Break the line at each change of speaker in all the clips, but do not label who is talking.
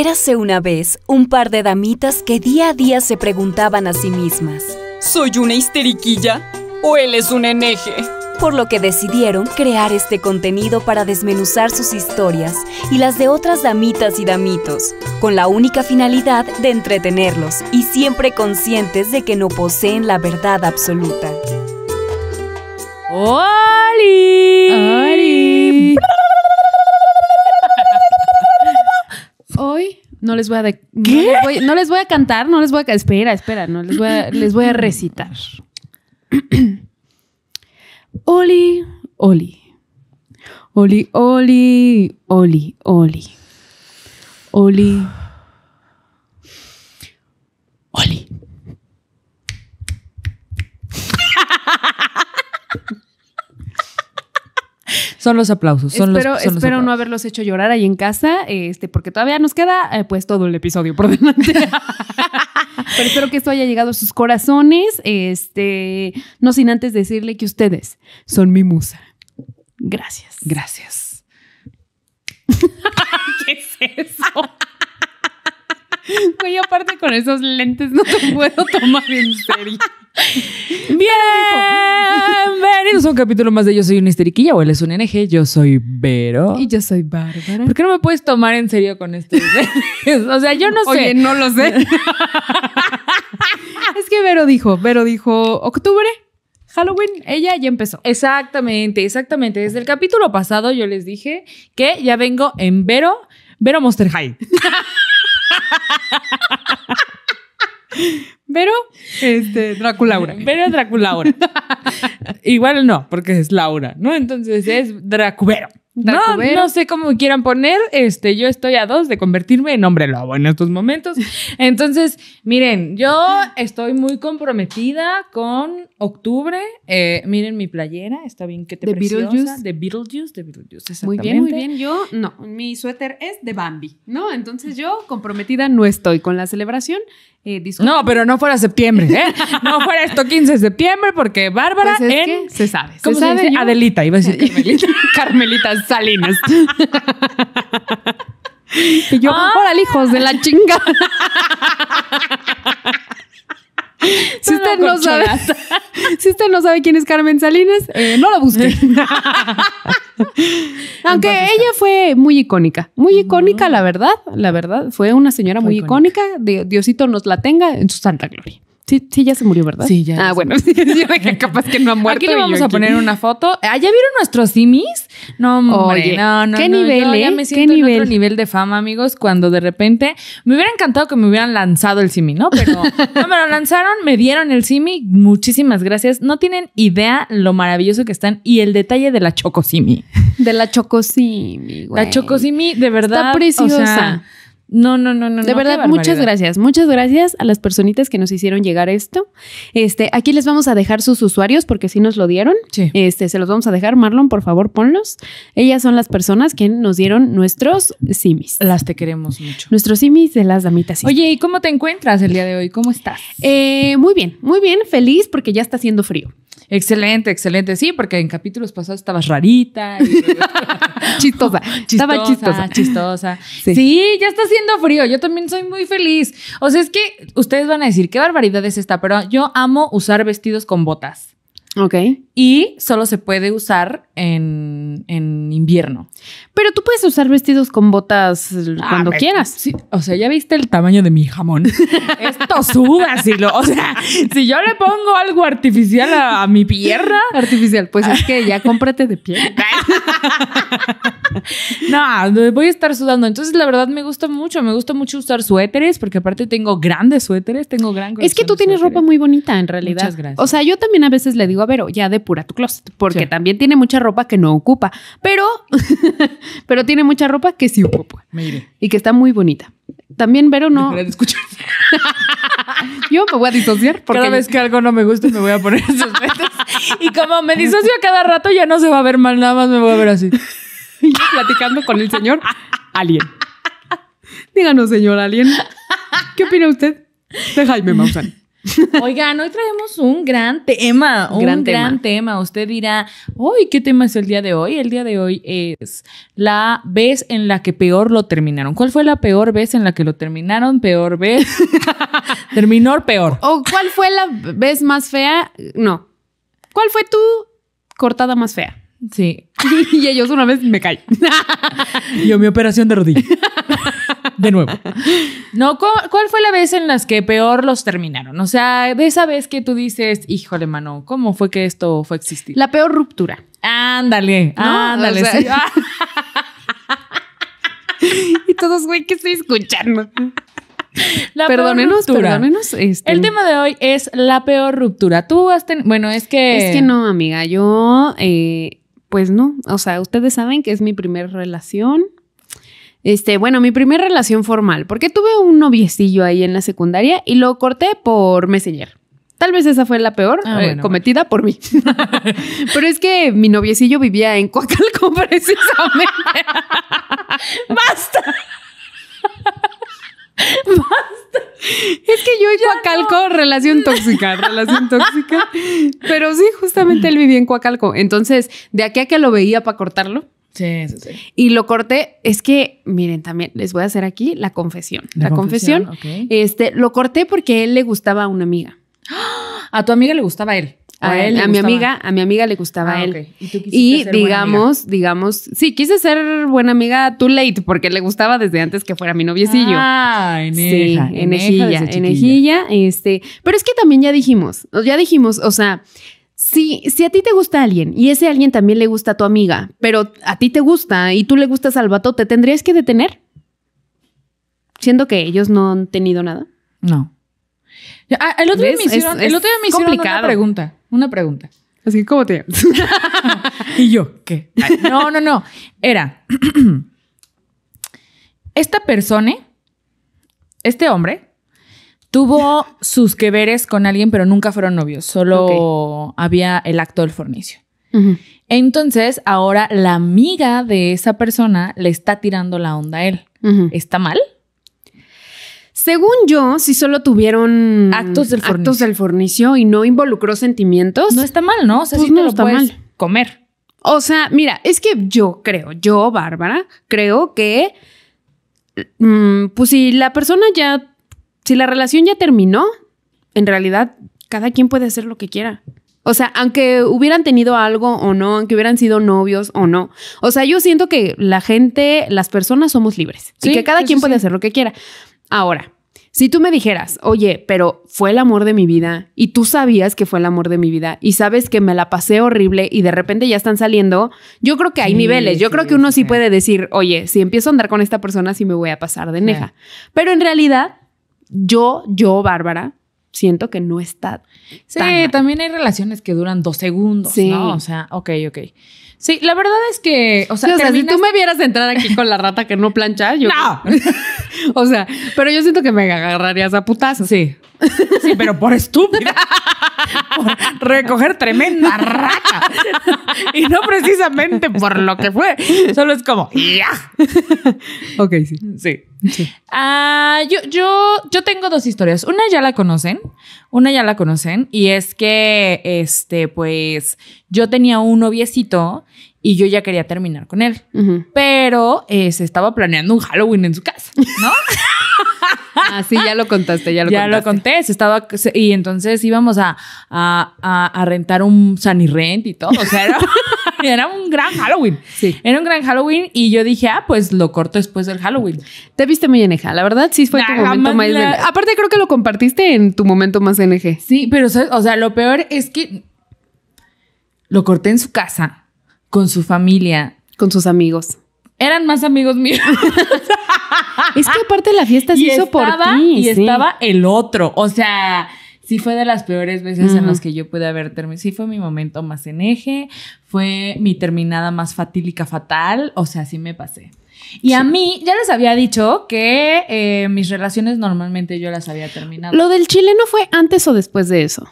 Érase una vez un par de damitas que día a día se preguntaban a sí mismas.
¿Soy una histeriquilla o él es un eneje?
Por lo que decidieron crear este contenido para desmenuzar sus historias y las de otras damitas y damitos, con la única finalidad de entretenerlos y siempre conscientes de que no poseen la verdad absoluta.
¡Oli!
¡Ari! Hoy no les voy a de- no, les voy, no les voy a cantar, no les voy a espera, espera, no les voy a, les voy a recitar. Oli, Oli. Oli, Oli, Oli, Oli. Oli. Oli.
Son los aplausos. Son
espero
los, son los
espero no haberlos hecho llorar ahí en casa, este, porque todavía nos queda eh, pues todo el episodio por delante. Pero espero que esto haya llegado a sus corazones. Este, no sin antes decirle que ustedes son mi musa. Gracias.
Gracias.
¿Qué es eso? Güey, aparte con esos lentes no te puedo tomar en serio.
Bienvenidos a un capítulo más de Yo soy una histeriquilla o él es un NG. Yo soy Vero.
Y yo soy Bárbara.
¿Por qué no me puedes tomar en serio con esto? o sea, yo no sé.
Oye, no lo sé. es que Vero dijo, Vero dijo, octubre, Halloween, ella ya empezó.
Exactamente, exactamente. Desde el capítulo pasado yo les dije que ya vengo en Vero, Vero Monster High.
Vero, este, Draculaura.
Vero Draculaura. Igual no, porque es Laura, ¿no? Entonces es Dracubero. No, no sé cómo quieran poner. Este, yo estoy a dos de convertirme en hombre lobo en estos momentos. Entonces, miren, yo estoy muy comprometida con octubre. Eh, miren mi playera, está bien que te
De
preciosa.
Beetlejuice.
De Beetlejuice, de Beetlejuice,
Muy bien, muy bien. Yo, no, mi suéter es de Bambi, ¿no? Entonces yo, comprometida, no estoy con la celebración. Eh.
No, pero no fuera septiembre, ¿eh? No fuera esto 15 de septiembre, porque Bárbara
Pues es
en.
se sabe.
¿Cómo
se sabe
dice? Adelita, iba a decir Carmelita.
Carmelita Salinas. y yo,
Ah.
órale, hijos de la chinga. si usted no sabe, si usted no sabe quién es Carmen Salinas, eh, no la busque. Aunque
Entonces,
ella fue muy icónica, muy icónica, la verdad, la verdad, fue una señora
Fue
muy icónica. De- Diosito nos la tenga en su santa gloria. Sí, sí, ya se murió, ¿verdad?
Sí, ya, ya
Ah, bueno, sí, yo dije, capaz que no ha muerto.
Aquí le vamos a
aquí.
poner una foto. ¿Ah, ¿Ya vieron nuestros simis? No, hombre,
Oye,
no, no.
¿qué
no,
nivel,
yo
eh?
Ya me
¿Qué
siento en
nivel?
otro nivel de fama, amigos, cuando de repente me hubiera encantado que me hubieran lanzado el simi, ¿no? Pero no me lo lanzaron, me dieron el simi. Muchísimas gracias. No tienen idea lo maravilloso que están y el detalle de la chocosimi.
De la Chocosimi, güey.
La chocosimi, de verdad.
Está preciosa.
o sea, no, no, no, no.
De
no,
verdad, muchas gracias. Muchas gracias a las personitas que nos hicieron llegar esto. Este, aquí les vamos a dejar sus usuarios porque sí nos lo dieron.
Sí.
Este, se los vamos a dejar. Marlon, por favor, ponlos. Ellas son las personas que nos dieron nuestros simis.
Las te queremos mucho.
Nuestros simis de las damitas.
Oye, ¿y cómo te encuentras el día de hoy? ¿Cómo estás?
Eh, muy bien, muy bien. Feliz porque ya está haciendo frío.
Excelente, excelente. Sí, porque en capítulos pasados estabas rarita. y-
Chistosa. Estaba chistosa.
chistosa.
Sí.
Sí. ya está haciendo frío. Yo también soy muy feliz. O sea, es que ustedes van a decir, qué barbaridad es esta, pero yo amo usar vestidos con botas.
Ok.
Y solo se puede usar en, en invierno.
Pero tú puedes usar vestidos con botas cuando
Ah, me-
quieras.
Sí, o sea, ya viste el tamaño de mi jamón. Esto suda, si lo, o sea, si yo le pongo algo artificial a, a mi pierna,
Artificial. Pues es que ya cómprate de piel.
no, voy a estar sudando. Entonces, la verdad, me gusta mucho. Me gusta mucho usar suéteres, porque aparte tengo grandes suéteres, tengo gran
Es que tú tienes
suéteres.
ropa muy bonita, en realidad.
Muchas gracias.
O sea, yo también a veces le digo a Vero, ya depura tu closet, porque
Sí.
también tiene mucha ropa que no ocupa, pero, pero tiene mucha ropa que sí ocupa
Mire,
y que está muy bonita. También Vero no,
de
yo me voy a disociar porque
Cada vez que algo no me gusta, me voy a poner esos. Y como me disocio cada rato, ya no se va a ver mal, nada más me voy a ver así.
yo platicando con el señor Alien. Díganos, señor Alien, ¿qué opina usted de Jaime Maussan?
Oigan, hoy traemos un gran tema, un
Gran
gran,
tema.
tema. Usted dirá, uy, ¿qué tema es el día de hoy? El día de hoy es la vez en la que peor lo terminaron. ¿Cuál fue la peor vez en la que lo terminaron? Peor vez. Terminó peor.
¿O cuál fue la vez más fea? No. ¿Cuál fue tu cortada más fea?
Sí.
y ellos una vez me caen.
Yo mi operación de rodilla. De nuevo. No, ¿cu- ¿cuál fue la vez en las que peor los terminaron? O sea, de esa vez que tú dices, híjole, mano, ¿cómo fue que esto fue existir?
La peor ruptura.
Ándale,
¿No?
ándale.
O sea,
sí.
Y todos, güey, ¿qué estoy escuchando?
la peor
perdónenos,
ruptura.
perdónenos. este,
El tema de hoy es la peor ruptura. Tú has tenido. Bueno, es que.
Es que no, amiga. Yo, eh, pues no. O sea, ustedes saben que es mi primera relación. Este, bueno, mi primera relación formal, porque tuve un noviecillo ahí en la secundaria y lo corté por Messenger. Tal vez esa fue la peor
Ah,
eh,
bueno,
cometida por mí. Pero es que mi noviecillo vivía en Coacalco precisamente. ¡Basta! ¡Basta! Es que yo en Coacalco, relación tóxica, relación tóxica. Pero sí, justamente él vivía en Coacalco. Entonces, de aquí a que lo veía para cortarlo,
Sí, sí, sí.
y lo corté, es que, miren, también les voy a hacer aquí la confesión. La, confesión, este, lo corté porque él le gustaba a una amiga.
A tu amiga le gustaba él.
A,
él
a mi amiga, a mi amiga le gustaba
Ah,
él.
ok. Y, tú quisiste
Y
ser buena
digamos, digamos, sí, quise ser buena amiga too late porque le gustaba desde antes que fuera mi noviecillo.
Ah,
Sí,
eneja,
enejilla,
desde chiquilla.
enejilla, este, pero es que también ya dijimos, ya dijimos, o sea, si, si a ti te gusta alguien y ese alguien también le gusta a tu amiga, pero a ti te gusta y tú le gustas al vato, ¿te tendrías que detener? Siendo que ellos no han tenido nada.
No. Ah, el otro día me hicieron,
Es-
el otro día me
es
hicieron una
complicado.
pregunta. Una pregunta.
Así como te
¿Y yo qué? No, no, no. Era. Esta persona, este hombre, tuvo sus que veres con alguien, pero nunca fueron novios. Solo había el acto del fornicio. Entonces, ahora la amiga de esa persona le está tirando la onda a él. ¿Está mal?
Según yo, si solo tuvieron
Actos del fornicio.
actos del fornicio y no involucró sentimientos,
No está mal, ¿no? O sea,
Pues
sí te
no
lo
está
puedes
mal.
comer.
O sea, mira, es que yo creo, yo, Bárbara, creo que, mm, pues si la persona ya, si la relación ya terminó, en realidad cada quien puede hacer lo que quiera. O sea, aunque hubieran tenido algo o no, aunque hubieran sido novios o no. O sea, yo siento que la gente, las personas somos libres y que cada quien
sí,
puede hacer lo que quiera. Ahora, si tú me dijeras, oye, pero fue el amor de mi vida y tú sabías que fue el amor de mi vida y sabes que me la pasé horrible y de repente ya están saliendo, yo creo que hay
Sí,
niveles. Yo
sí,
creo que uno
sí,
sí
sí.
puede decir, oye, si empiezo a andar con esta persona, sí me voy a pasar de neja. Pero en realidad, yo, yo, Bárbara, siento que no está.
Sí,
tan
también hay relaciones que duran dos segundos,
Sí.
¿no? O sea, ok, ok. Sí, la verdad es que, o sea,
Sí, o sea, si tú me vieras entrar aquí con la rata que no plancha, yo.
No.
o sea, pero yo siento que me agarrarías a putazos.
Sí. Sí, pero por estúpida. Por recoger tremenda rata. Y no precisamente por lo que fue. Solo es como, ¡ya!
Ok, sí.
Sí. Ah, yo, yo, yo tengo dos historias. Una ya la conocen. Una ya la conocen. Y es que, este, pues, yo tenía un noviecito y yo ya quería terminar con él. Pero eh, se estaba planeando un Halloween en su casa, ¿no?
Ah, sí, ya lo contaste, ya lo
ya
contaste.
lo conté, se estaba, se- y entonces íbamos a, a, a- a rentar un Sunny Rent y todo, o sea, era, era un gran Halloween.
Sí.
Era un gran Halloween y yo dije, ah, pues lo corto después del Halloween.
Te viste muy NG. La verdad, sí fue tu momento más
la-.
Aparte, creo que lo compartiste en tu momento más NG.
Sí, pero, o sea, lo peor es que lo corté en su casa, con su familia.
Con sus amigos.
Eran más amigos míos.
Es que aparte la fiesta se hizo por
estaba-
ti.
Y
sí.
estaba el otro. O sea, sí fue de las peores veces en las que yo pude haber terminado. Sí fue mi momento más en eje. Fue mi terminada más fatílica fatal. O sea, sí me pasé. Y a mí, ya les había dicho que eh, mis relaciones normalmente yo las había terminado.
Lo del chileno fue antes o después de eso.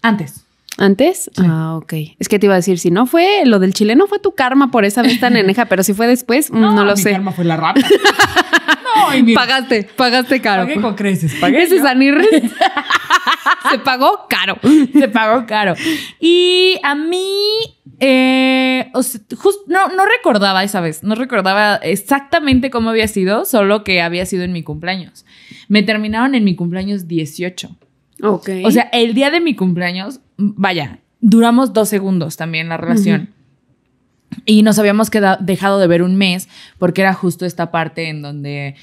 Antes.
¿Antes? Ah, ok. Es que te iba a decir, si no fue lo del chileno, fue tu karma por esa vez tan eneja, pero si fue después, mm, no, lo
mi
sé.
karma fue la rata. no, y mira,
Pagaste, pagaste caro.
pagué con creces. Pagué
Ese. Sanirres se pagó caro.
Se pagó caro. Y a mí, eh, o sea, no, no recordaba esa vez, no recordaba exactamente cómo había sido, solo que había sido en mi cumpleaños. Me terminaron en mi cumpleaños 18.
Ok.
O sea, el día de mi cumpleaños, vaya, duramos dos segundos también la relación. Y nos habíamos quedado, dejado de ver un mes porque era justo esta parte en donde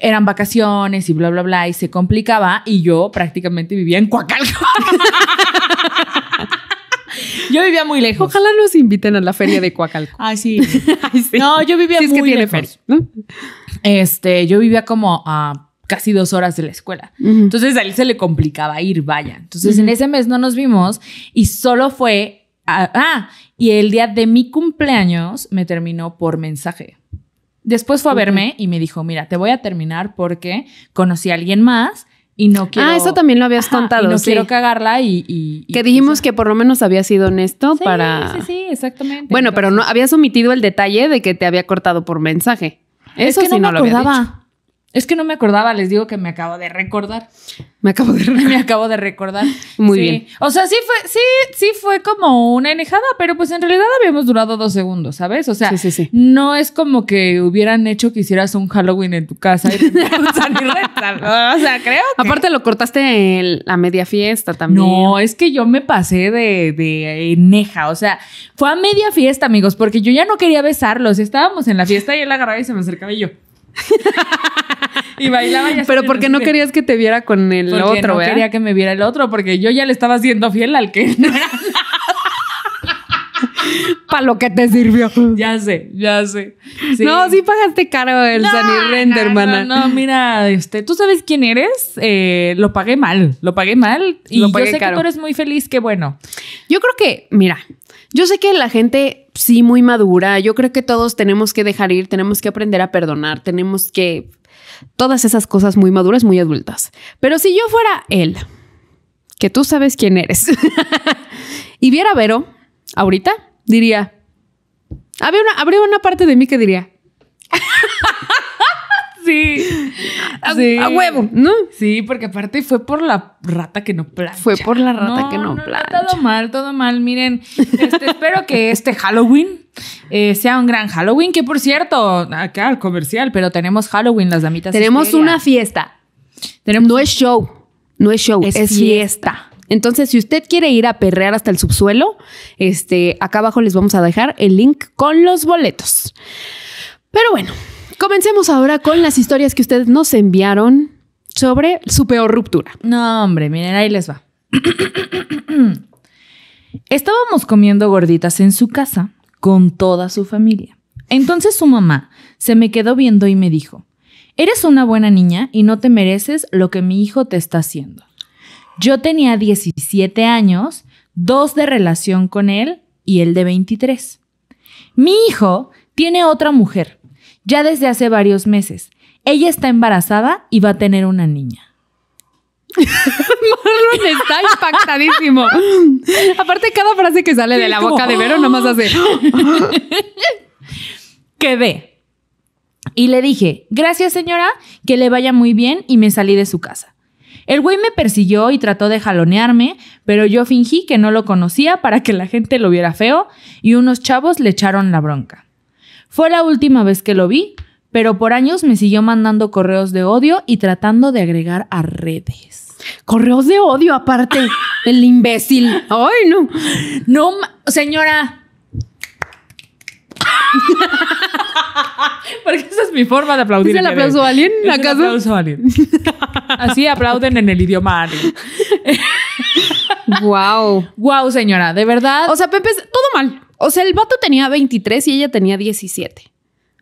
eran vacaciones y bla, bla, bla, y se complicaba y yo prácticamente vivía en Coacalco. yo vivía muy lejos.
Ojalá nos inviten a la feria de Coacalco.
Ay, sí.
Ay, sí.
No, yo vivía
Sí, es que
muy
tiene
lejos.
feria. ¿no?
Este, yo vivía como a casi dos horas de la escuela. Entonces a él se le complicaba ir, vaya. Entonces en ese mes no nos vimos y solo fue. a- ah, y el día de mi cumpleaños me terminó por mensaje. Después fue a verme y me dijo: Mira, te voy a terminar porque conocí a alguien más y no quiero.
Ah, eso también lo habías
Ajá,
contado.
Y no
sí.
quiero cagarla y. y- y-
Que dijimos
y-
que por lo menos había sido honesto
Sí,
para.
Sí, sí, exactamente.
Bueno, pero no habías omitido el detalle de que te había cortado por mensaje. Eso
es que
sí
no
lo había dicho.
Es que no me acordaba, les digo que me acabo de recordar.
Me acabo de re-
Me acabo de recordar.
Muy
Sí.
bien.
O sea, sí fue, sí, sí fue como una enejada, pero pues en realidad habíamos durado dos segundos, ¿sabes? O sea,
Sí,
no es como que hubieran hecho que hicieras un Halloween en tu casa y rentar. O sea, creo que.
Aparte lo cortaste en la media fiesta también.
No, es que yo me pasé de, de eneja. O sea, fue a media fiesta, amigos, porque yo ya no quería besarlos. Estábamos en la fiesta y él agarraba y se me acercaba y yo. y bailaba y
Pero
en
porque
el
no querías que te viera con el
Porque
otro,
no
¿verdad?
quería que me viera el otro, porque yo ya le estaba siendo fiel al que no era.
Para lo que te sirvió.
Ya sé, ya sé.
No, sí pagaste caro el
No,
Sunny Rent,
no,
hermana.
No, no, mira, este, tú sabes quién eres. Eh, lo pagué mal, lo pagué mal. Y
Lo
yo sé que tú eres muy feliz, qué bueno.
Yo creo que, mira, yo sé que la gente sí muy madura, yo creo que todos tenemos que dejar ir, tenemos que aprender a perdonar, tenemos que todas esas cosas muy maduras, muy adultas. Pero si yo fuera él, que tú sabes quién eres, y viera a Vero ahorita, diría, habría una, habría una parte de mí que diría,
Sí.
a,
Sí.
a huevo, ¿no?
Sí, porque aparte fue por la rata que no plancha.
Fue por la rata que no
no,
plancha.
todo mal, todo mal. Miren, este, espero que este Halloween eh, sea un gran Halloween. Que por cierto, acá al comercial, pero tenemos Halloween, las damitas.
Tenemos
histeria.
una fiesta.
Tenemos
No es show, no es show,
Es
es, fiesta. Entonces, si usted quiere ir a perrear hasta el subsuelo, este, acá abajo les vamos a dejar el link con los boletos. Pero bueno, comencemos ahora con las historias que ustedes nos enviaron sobre su peor ruptura.
No, hombre, miren, ahí les va. Estábamos comiendo gorditas en su casa con toda su familia. Entonces su mamá se me quedó viendo y me dijo, eres una buena niña y no te mereces lo que mi hijo te está haciendo. Yo tenía 17 años, dos de relación con él y él de 23. Mi hijo tiene otra mujer, ya desde hace varios meses. Ella está embarazada y va a tener una niña.
Marlon está impactadísimo. Aparte, cada frase que sale de la
como-
boca de Vero nomás hace.
quedé. Y le dije, gracias señora, que le vaya muy bien y me salí de su casa. El güey me persiguió y trató de jalonearme, pero yo fingí que no lo conocía para que la gente lo viera feo y unos chavos le echaron la bronca. Fue la última vez que lo vi, pero por años me siguió mandando correos de odio y tratando de agregar a redes.
Correos de odio, aparte. El imbécil. Ay, no.
No, señora. Porque esa es mi forma de aplaudir.
¿Es el aplauso alien,
Es el
acaso?
aplauso alien. Así aplauden en el idioma alien.
Wow.
Wow, señora, de verdad.
O sea, Pepe, todo mal. O sea, el vato tenía 23 y ella tenía 17.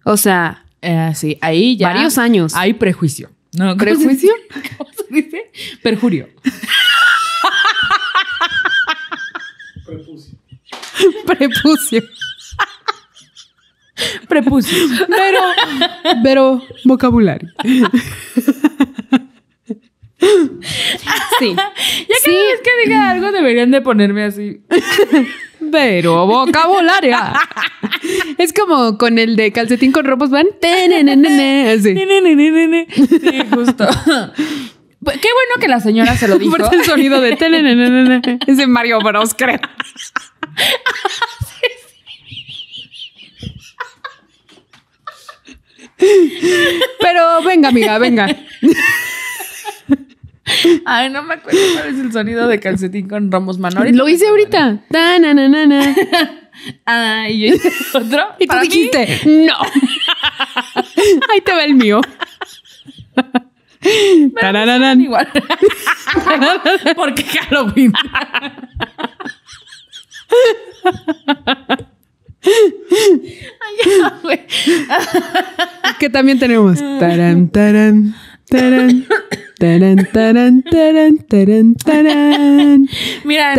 O sea,
Eh, sí, ahí ya.
Varios años.
Hay prejuicio. No, ¿cómo
¿Prejuicio?
¿Cómo se dice? Perjurio.
prepucio.
Prepucio.
Pero, pero, vocabulario. Sí.
Ya que
Sí,
Es que diga algo, deberían de ponerme así.
pero vocabulario. es como con el de calcetín con ropas van. así.
Sí, justo. Qué bueno que la señora se lo dijo.
Aparte el sonido de tenenenene. Es de Mario Bros, creo. Pero venga, amiga, venga.
Ay, no me acuerdo cuál es el sonido de calcetín con Ramos Manor.
Lo hice ahorita. Tananana.
Ah, y yo hice otro.
Y tú
Para mí,
dijiste, no. Ahí te va el mío. Tarararán.
Igual. Porque Halloween. Ay.
Que también tenemos.
Mira,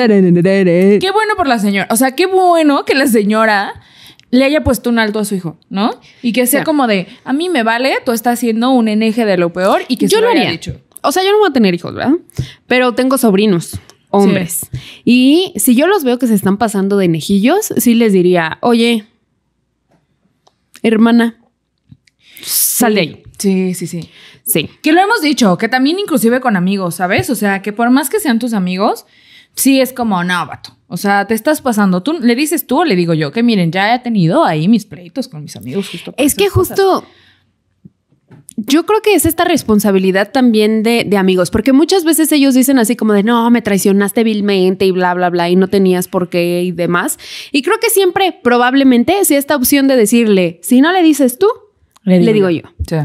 qué bueno por la señora. O sea, qué bueno que la señora le haya puesto un alto a su hijo, ¿no? Y que sea como de, a mí me vale, tú estás haciendo un eneje de lo peor y que
Yo
se
lo
haya
haría.
dicho.
O sea, yo no voy a tener hijos, ¿verdad? Pero tengo sobrinos, hombres. Y si yo los veo que se están pasando de nejillos, sí les diría, oye, hermana, sal de ahí.
Sí, sí, sí.
Sí.
Que lo hemos dicho, que también inclusive con amigos, ¿sabes? O sea, que por más que sean tus amigos, sí es como, no, vato. O sea, te estás pasando. Tú le dices tú o le digo yo que miren, ya he tenido ahí mis pleitos con mis amigos justo. por
Es que
cosas.
Yo creo que es esta responsabilidad también de, de amigos, porque muchas veces ellos dicen así como de no, me traicionaste vilmente y bla, bla, bla, y no tenías por qué y demás. Y creo que siempre, probablemente, sea esta opción de decirle, si no le dices tú, le digo, yo.
Sí.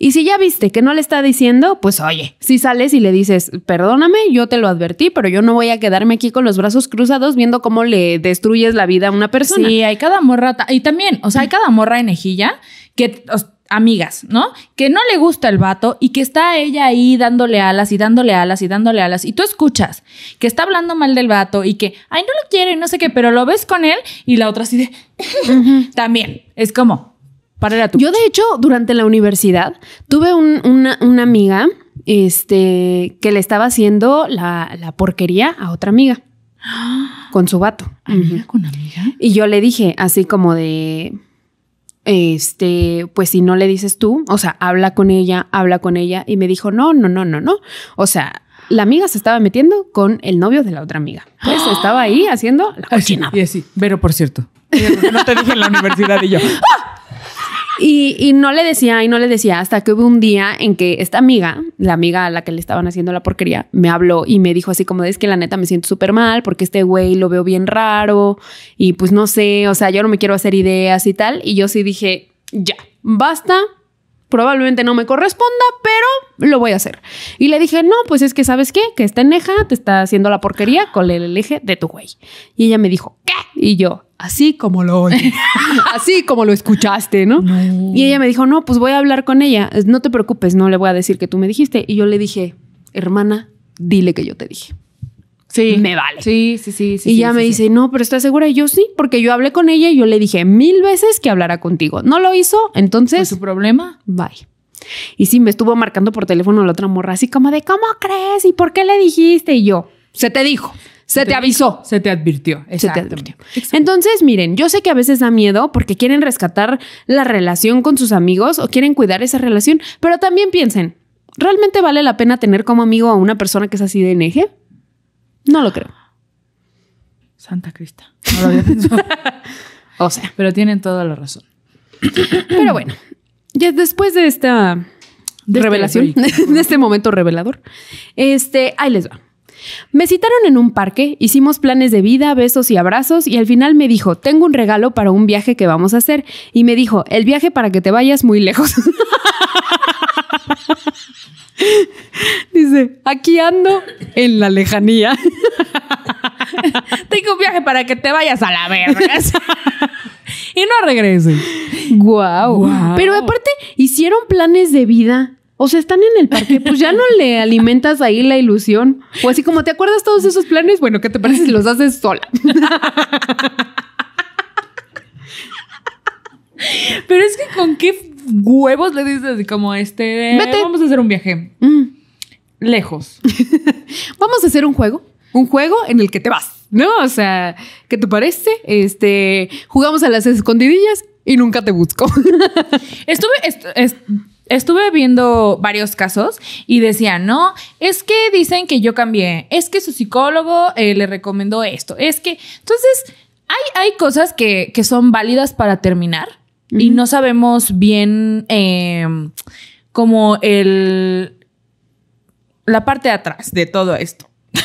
Y si ya viste que no le está diciendo, pues oye, si sales y le dices, perdóname, yo te lo advertí, pero yo no voy a quedarme aquí con los brazos cruzados viendo cómo le destruyes la vida a una persona.
Sí, hay cada morra. Y también, o sea, hay cada morra enejilla que. Amigas, ¿no? Que no le gusta el vato y que está ella ahí dándole alas y dándole alas y dándole alas. Y tú escuchas que está hablando mal del vato y que, ay, no lo quiere, no sé qué, pero lo ves con él y la otra así de. También. Es como, para a tu.
Yo, de hecho, durante la universidad tuve un- una, una amiga este, que le estaba haciendo la, la porquería a otra amiga con su vato.
amiga con amiga.
Y yo le dije así como de, este, pues si no le dices tú, o sea, habla con ella, habla con ella. Y me dijo, no, no, no, no, no. O sea, la amiga se estaba metiendo con el novio de la otra amiga. Pues estaba ahí haciendo la cochinada.
Y así, pero por cierto. No te dije en la universidad y yo.
Y, no le decía, y no le decía, hasta que hubo un día en que esta amiga, la amiga a la que le estaban haciendo la porquería, me habló y me dijo así como, es que la neta me siento súper mal porque este güey lo veo bien raro y pues no sé, o sea, yo no me quiero hacer ideas y tal. Y yo sí dije, ya, basta, probablemente no me corresponda, pero lo voy a hacer. Y le dije, no, pues es que sabes qué, que esta eneja te está haciendo la porquería con el eje de tu güey. Y ella me dijo, ¿qué? Y yo, así como lo oyes, así como lo escuchaste, ¿no? Y ella me dijo, no, pues voy a hablar con ella, no te preocupes, no le voy a decir que tú me dijiste. Y yo le dije, hermana, dile que yo te dije.
Sí.
Me vale.
Sí, sí, sí. sí
y
sí,
ella me dice, no, pero ¿estás segura? Y yo sí, porque yo hablé con ella y yo le dije mil veces que hablara contigo. No lo hizo,
¿Fue
entonces,
su problema?
bye. Y sí, me estuvo marcando por teléfono la otra morra, así como de, ¿cómo crees? ¿Y por qué le dijiste? Y yo, se te dijo, se, te, avisó.
Se te advirtió.
Se te advirtió. Entonces, miren, yo sé que a veces da miedo porque quieren rescatar la relación con sus amigos o quieren cuidar esa relación, pero también piensen, ¿realmente vale la pena tener como amigo a una persona que es así de eneje? No lo creo.
Santa Crista. No lo había pensado.
O sea,
Pero tienen toda la razón.
pero bueno, ya después de esta
De este
revelación, de este momento revelador, este, ahí les va. Me citaron en un parque, hicimos planes de vida, besos y abrazos y al final me dijo, tengo un regalo para un viaje que vamos a hacer. Y me dijo, el viaje para que te vayas muy lejos. Dice, aquí ando en la lejanía.
Tengo un viaje para que te vayas a la verga. y no regreses.
Guau.
Guau.
Pero aparte, hicieron planes de vida. O sea, están en el parque, pues ya no le alimentas ahí la ilusión. O así como te acuerdas todos esos planes, bueno, ¿qué te parece si los haces sola?
Pero es que con qué huevos le dices así como este.
Vete.
Vamos a hacer un viaje.
Mm.
lejos.
Vamos a hacer un juego. Un juego en el que te vas, ¿no? O sea, ¿qué te parece? Este, jugamos a las escondidillas y nunca te busco.
Estuve, est- est- estuve viendo varios casos y decían, no, es que dicen que yo cambié, es que su psicólogo eh, le recomendó esto, es que, entonces, hay, hay cosas que, que son válidas para terminar y no sabemos bien eh, como el, la parte de atrás de todo esto.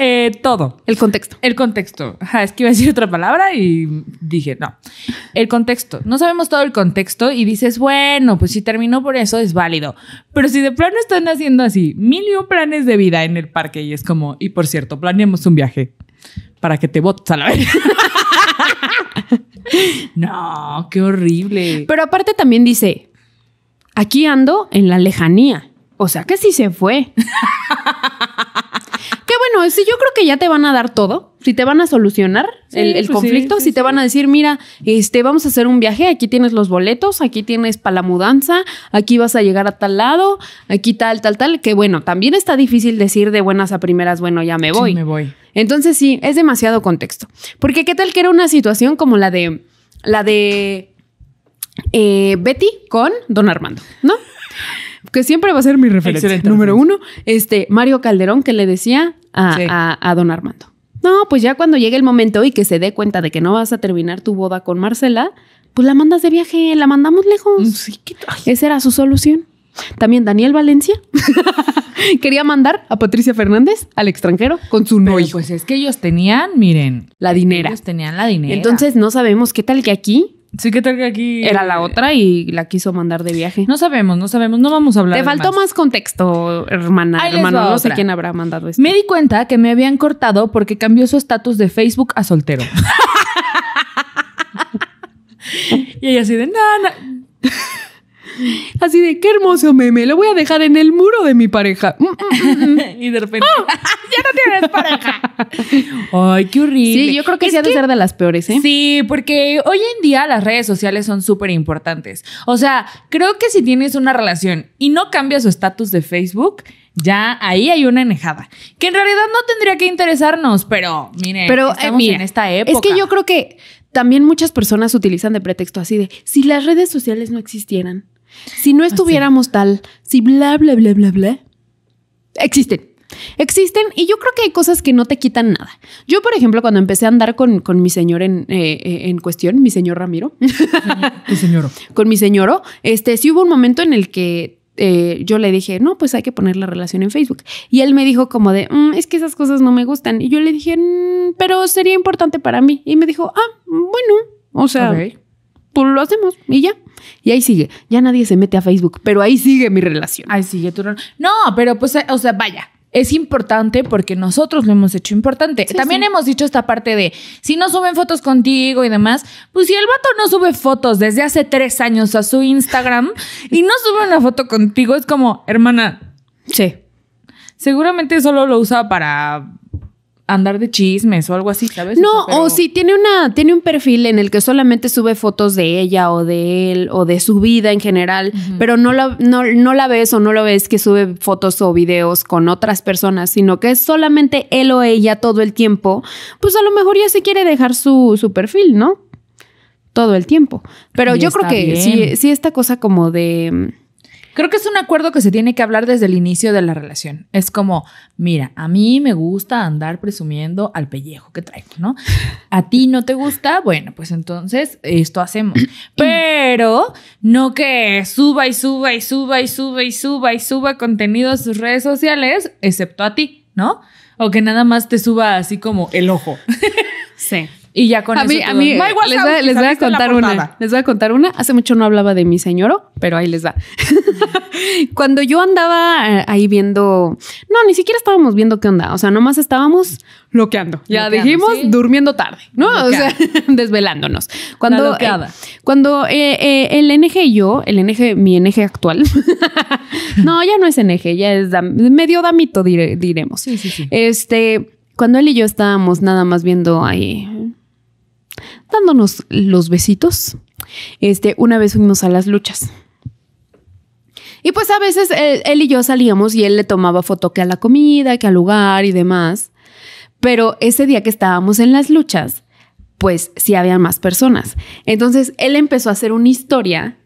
Eh, todo.
El contexto.
El contexto. Ajá, es que iba a decir otra palabra y dije, no. El contexto. No sabemos todo el contexto y dices, bueno, pues si terminó por eso es válido. Pero si de plano están haciendo así, mil y un planes de vida en el parque y es como, y por cierto, planeamos un viaje para que te votes a la vez. no, qué horrible.
Pero aparte también dice, aquí ando en la lejanía. O sea que sí se fue. Bueno, si yo creo que ya te van a dar todo, si te van a solucionar
Sí,
el, el
pues sí,
conflicto,
sí,
si te
sí.
van a decir, mira, este, vamos a hacer un viaje, aquí tienes los boletos, aquí tienes para la mudanza, aquí vas a llegar a tal lado, aquí tal, tal, tal, que bueno, también está difícil decir de buenas a primeras, bueno, ya me voy.
Sí, me voy.
Entonces sí, es demasiado contexto. Porque qué tal que era una situación como la de la de eh, Betty con Don Armando, ¿no? Que siempre va a ser mi referencia.
Excelente
Número
referencia.
uno, este Mario Calderón que le decía a,
Sí.
a- a Don Armando. No, pues ya cuando llegue el momento y que se dé cuenta de que no vas a terminar tu boda con Marcela, pues la mandas de viaje, la mandamos lejos.
Sí, qué- ay,
Esa era su solución. También Daniel Valencia quería mandar a Patricia Fernández al extranjero con su novio.
pues es que ellos tenían, miren,
la dinera.
ellos tenían la dinero.
Entonces no sabemos qué tal que aquí
sí que tal que aquí
era la otra y la quiso mandar de viaje.
No sabemos, no sabemos, no vamos a hablar.
Te faltó más contexto, hermana,
Ahí
hermano. No sé quién habrá mandado esto.
Me di cuenta que me habían cortado porque cambió su estatus de Facebook a soltero. y ella así de, no, no.
Así de qué hermoso meme, lo voy a dejar en el muro de mi pareja. Mm, mm, mm.
y de repente, ya no tienes pareja. Ay, qué horrible.
Sí, yo creo que
Es
sí ha de ser de las peores, ¿eh?
Sí, porque hoy en día las redes sociales son súper importantes. O sea, creo que si tienes una relación y no cambias su estatus de Facebook, ya ahí hay una enejada. Que en realidad no tendría que interesarnos, pero miren,
Pero eh,
estamos
mira,
en esta época.
es que yo creo que también muchas personas utilizan de pretexto así de si las redes sociales no existieran, si no estuviéramos tal, si bla bla bla bla bla, existen. Existen y yo creo que hay cosas que no te quitan nada. Yo, por ejemplo, cuando empecé a andar con, con mi señor en, eh, eh, en cuestión, mi señor Ramiro,
Sí, señor.
con mi señoro, este, sí hubo un momento en el que eh, yo le dije, no, pues hay que poner la relación en Facebook. Y él me dijo como de, "Mm, es que esas cosas no me gustan. Y yo le dije, "Mm, pero sería importante para mí. Y me dijo, ah, bueno, o sea,
Ok.
pues lo hacemos y ya. Y ahí sigue. Ya nadie se mete a Facebook, pero ahí sigue mi relación.
Ay, sigue tu. No, pero pues, eh, o sea, vaya. Es importante porque nosotros lo hemos hecho importante.
Sí,
También
sí.
hemos dicho esta parte de si no suben fotos contigo y demás, pues si el vato no sube fotos desde hace tres años a su Instagram y no sube una foto contigo, es como, hermana,
Sí.
seguramente solo lo usa para andar de chismes o algo así, ¿sabes?
No,
sea, pero-
o si tiene una, tiene un perfil en el que solamente sube fotos de ella o de él o de su vida en general, pero no la, no, no la ves o no lo ves que sube fotos o videos con otras personas, sino que es solamente él o ella todo el tiempo, pues a lo mejor ya se quiere dejar su, su perfil, ¿no? Todo el tiempo. Pero
Y
yo creo que sí, sí esta cosa como de...
Creo que es un acuerdo que se tiene que hablar desde el inicio de la relación. Es como, mira, a mí me gusta andar presumiendo al pellejo que traigo, ¿no? A ti no te gusta, bueno, pues entonces esto hacemos. Pero no que suba y suba y suba y suba y suba y suba contenido a sus redes sociales, excepto a ti, ¿no? O que nada más te suba así como el ojo.
Sí.
Y ya con
a
eso
mí, a
todo.
mí
My
les, les voy a contar una. Les voy a contar una. Hace mucho no hablaba de mi señoro, pero ahí les va. Cuando yo andaba eh, ahí viendo, no, ni siquiera estábamos viendo qué onda. O sea, nomás estábamos loqueando. Ya
Loqueando,
dijimos
sí.
durmiendo tarde, ¿no? O sea, desvelándonos. Cuando, eh, cuando eh, eh, el NG y yo, el NG, mi NG actual, no, ya no es NG, ya es dam- medio damito, dire- diremos.
Sí, sí, sí.
Este, cuando él y yo estábamos nada más viendo ahí, dándonos los besitos, este, una vez fuimos a las luchas. Y pues a veces él, y yo salíamos y él le tomaba foto que a la comida, que al lugar y demás. Pero ese día que estábamos en las luchas, pues sí había más personas. Entonces él empezó a hacer una historia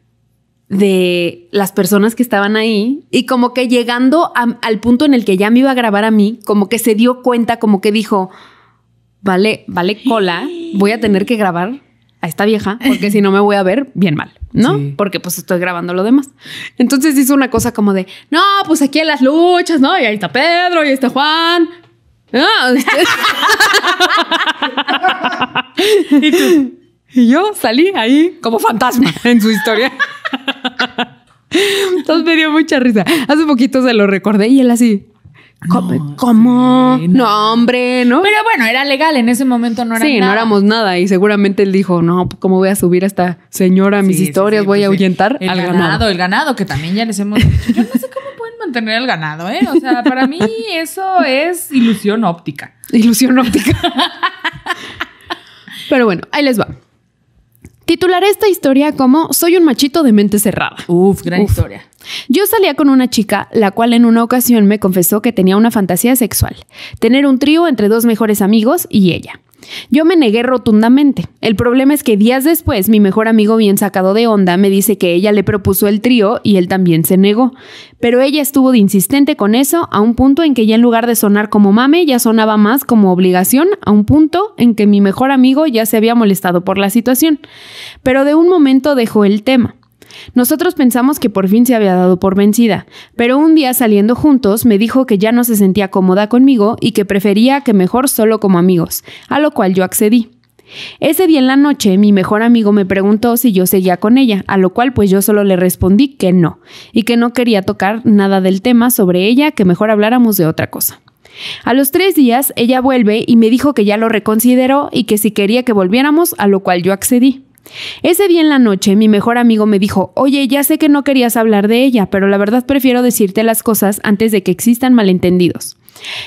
de las personas que estaban ahí y como que llegando al punto en el que ya me iba a grabar a mí, como que se dio cuenta, como que dijo, vale, vale cola, voy a tener que grabar a esta vieja porque si no me voy a ver bien mal, ¿no?
Sí.
Porque pues estoy grabando lo demás. Entonces hizo una cosa como de, no, pues aquí en las luchas, ¿no? Y ahí está Pedro, y ahí está Juan. Ah, y yo salí ahí como fantasma en su historia. Entonces me dio mucha risa. Hace poquito se lo recordé y él así. ¿Cómo? ¿Cómo?
sí,
no.
no.
hombre, ¿no?
Pero bueno, era legal, en ese momento no era
sí, no
nada.
éramos nada. Y seguramente él dijo, no, pues, ¿cómo voy a subir a esta señora a mis
Sí, sí,
historias?
sí,
voy a
pues sí.
ahuyentar
el
al
ganado,
ganado.
El ganado, que también ya les hemos dicho. Yo no sé cómo pueden mantener el ganado, ¿eh? O sea, para mí eso es ilusión óptica.
Ilusión óptica. Pero bueno, ahí les va. Titularé esta historia como Soy un machito de mente cerrada.
Uf, gran
Uf.
historia.
Yo salía con una chica, la cual en una ocasión me confesó que tenía una fantasía sexual, tener un trío entre dos mejores amigos y ella. Yo me negué rotundamente. El problema es que días después mi mejor amigo bien sacado de onda me dice que ella le propuso el trío y él también se negó. Pero ella estuvo de insistente con eso a un punto en que ya en lugar de sonar como mame ya sonaba más como obligación, a un punto en que mi mejor amigo ya se había molestado por la situación. Pero de un momento dejó el tema. Nosotros pensamos que por fin se había dado por vencida, pero un día saliendo juntos me dijo que ya no se sentía cómoda conmigo y que prefería que mejor solo como amigos, a lo cual yo accedí. Ese día en la noche mi mejor amigo me preguntó si yo seguía con ella, a lo cual pues yo solo le respondí que no, y que no quería tocar nada del tema sobre ella, que mejor habláramos de otra cosa. A los tres días ella vuelve y me dijo que ya lo reconsideró y que si quería que volviéramos, a lo cual yo accedí. Ese día en la noche mi mejor amigo me dijo, oye, ya sé que no querías hablar de ella, pero la verdad prefiero decirte las cosas antes de que existan malentendidos.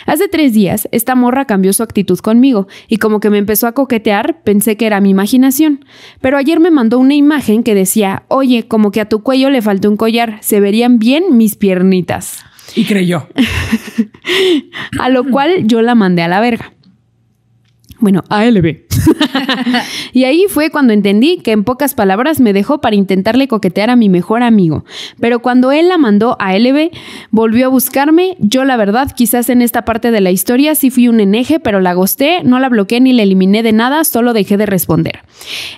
Hace tres días, esta morra cambió su actitud conmigo y como que me empezó a coquetear, pensé que era mi imaginación. Pero ayer me mandó una imagen que decía, oye, como que a tu cuello le falta un collar, se verían bien mis piernitas.
Y creyó.
A lo cual yo la mandé a la verga. Bueno, ALB. y ahí fue cuando entendí que en pocas palabras me dejó para intentarle coquetear a mi mejor amigo. Pero cuando él la mandó a LB, volvió a buscarme. Yo, la verdad, quizás en esta parte de la historia sí fui un eneje, pero la gosté, no la bloqueé ni la eliminé de nada, solo dejé de responder.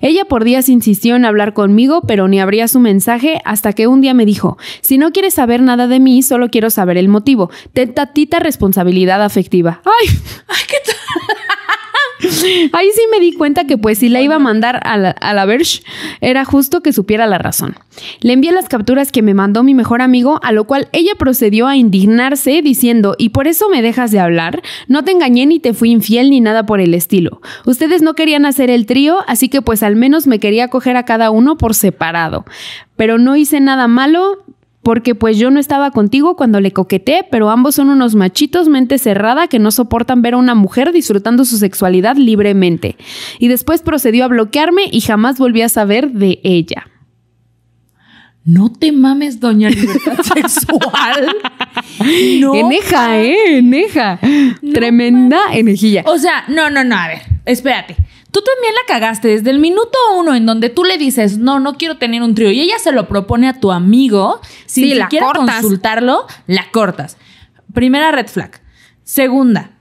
Ella por días insistió en hablar conmigo, pero ni abría su mensaje hasta que un día me dijo: Si no quieres saber nada de mí, solo quiero saber el motivo. Ten tatita responsabilidad afectiva. ¡Ay! ¡Ay, qué tal! Ahí sí me di cuenta que pues si la iba a mandar a la, a la Verge, era justo que supiera la razón. Le envié las capturas que me mandó mi mejor amigo, a lo cual ella procedió a indignarse diciendo, ¿y por eso me dejas de hablar? No te engañé ni te fui infiel ni nada por el estilo. Ustedes no querían hacer el trío, así que pues al menos me quería coger a cada uno por separado. Pero no hice nada malo, porque pues yo no estaba contigo cuando le coqueté, pero ambos son unos machitos mente cerrada que no soportan ver a una mujer disfrutando su sexualidad libremente. Y después procedió a bloquearme y jamás volví a saber de ella.
No te mames, doña libertad sexual. No.
Eneja, ¿eh? Eneja. Tremenda enejilla.
O sea, no, no, no, a ver, espérate. Tú también la cagaste desde el minuto uno en donde tú le dices, no, no quiero tener un trío y ella se lo propone a tu amigo, sin
Sí,
siquiera consultarlo, la cortas. Primera red flag. Segunda,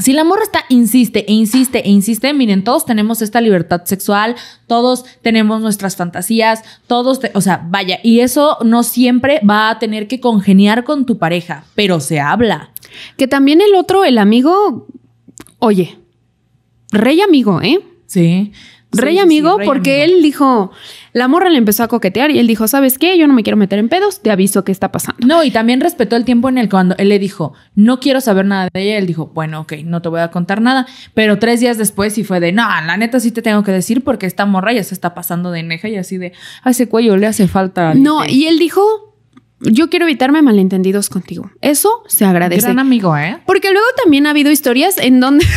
si la morra está, insiste e insiste e insiste, miren, todos tenemos esta libertad sexual, todos tenemos nuestras fantasías, todos, te- o sea, vaya, y eso no siempre va a tener que congeniar con tu pareja, pero se habla.
Que también el otro, el amigo, oye, rey amigo, ¿eh?
Sí.
Rey
Sí,
amigo,
sí, rey
porque
amigo.
él dijo, la morra le empezó a coquetear y él dijo, ¿sabes qué? Yo no me quiero meter en pedos, te aviso qué está pasando.
No, y también respetó el tiempo en el que cuando él le dijo, no quiero saber nada de ella, él dijo, bueno, ok, no te voy a contar nada. Pero tres días después sí fue de, no, la neta sí te tengo que decir porque esta morra ya se está pasando de neja y así de, a ese cuello le hace falta.
No, y él dijo, yo quiero evitarme malentendidos contigo. Eso se agradece.
Gran amigo, ¿eh?
Porque luego también ha habido historias en donde...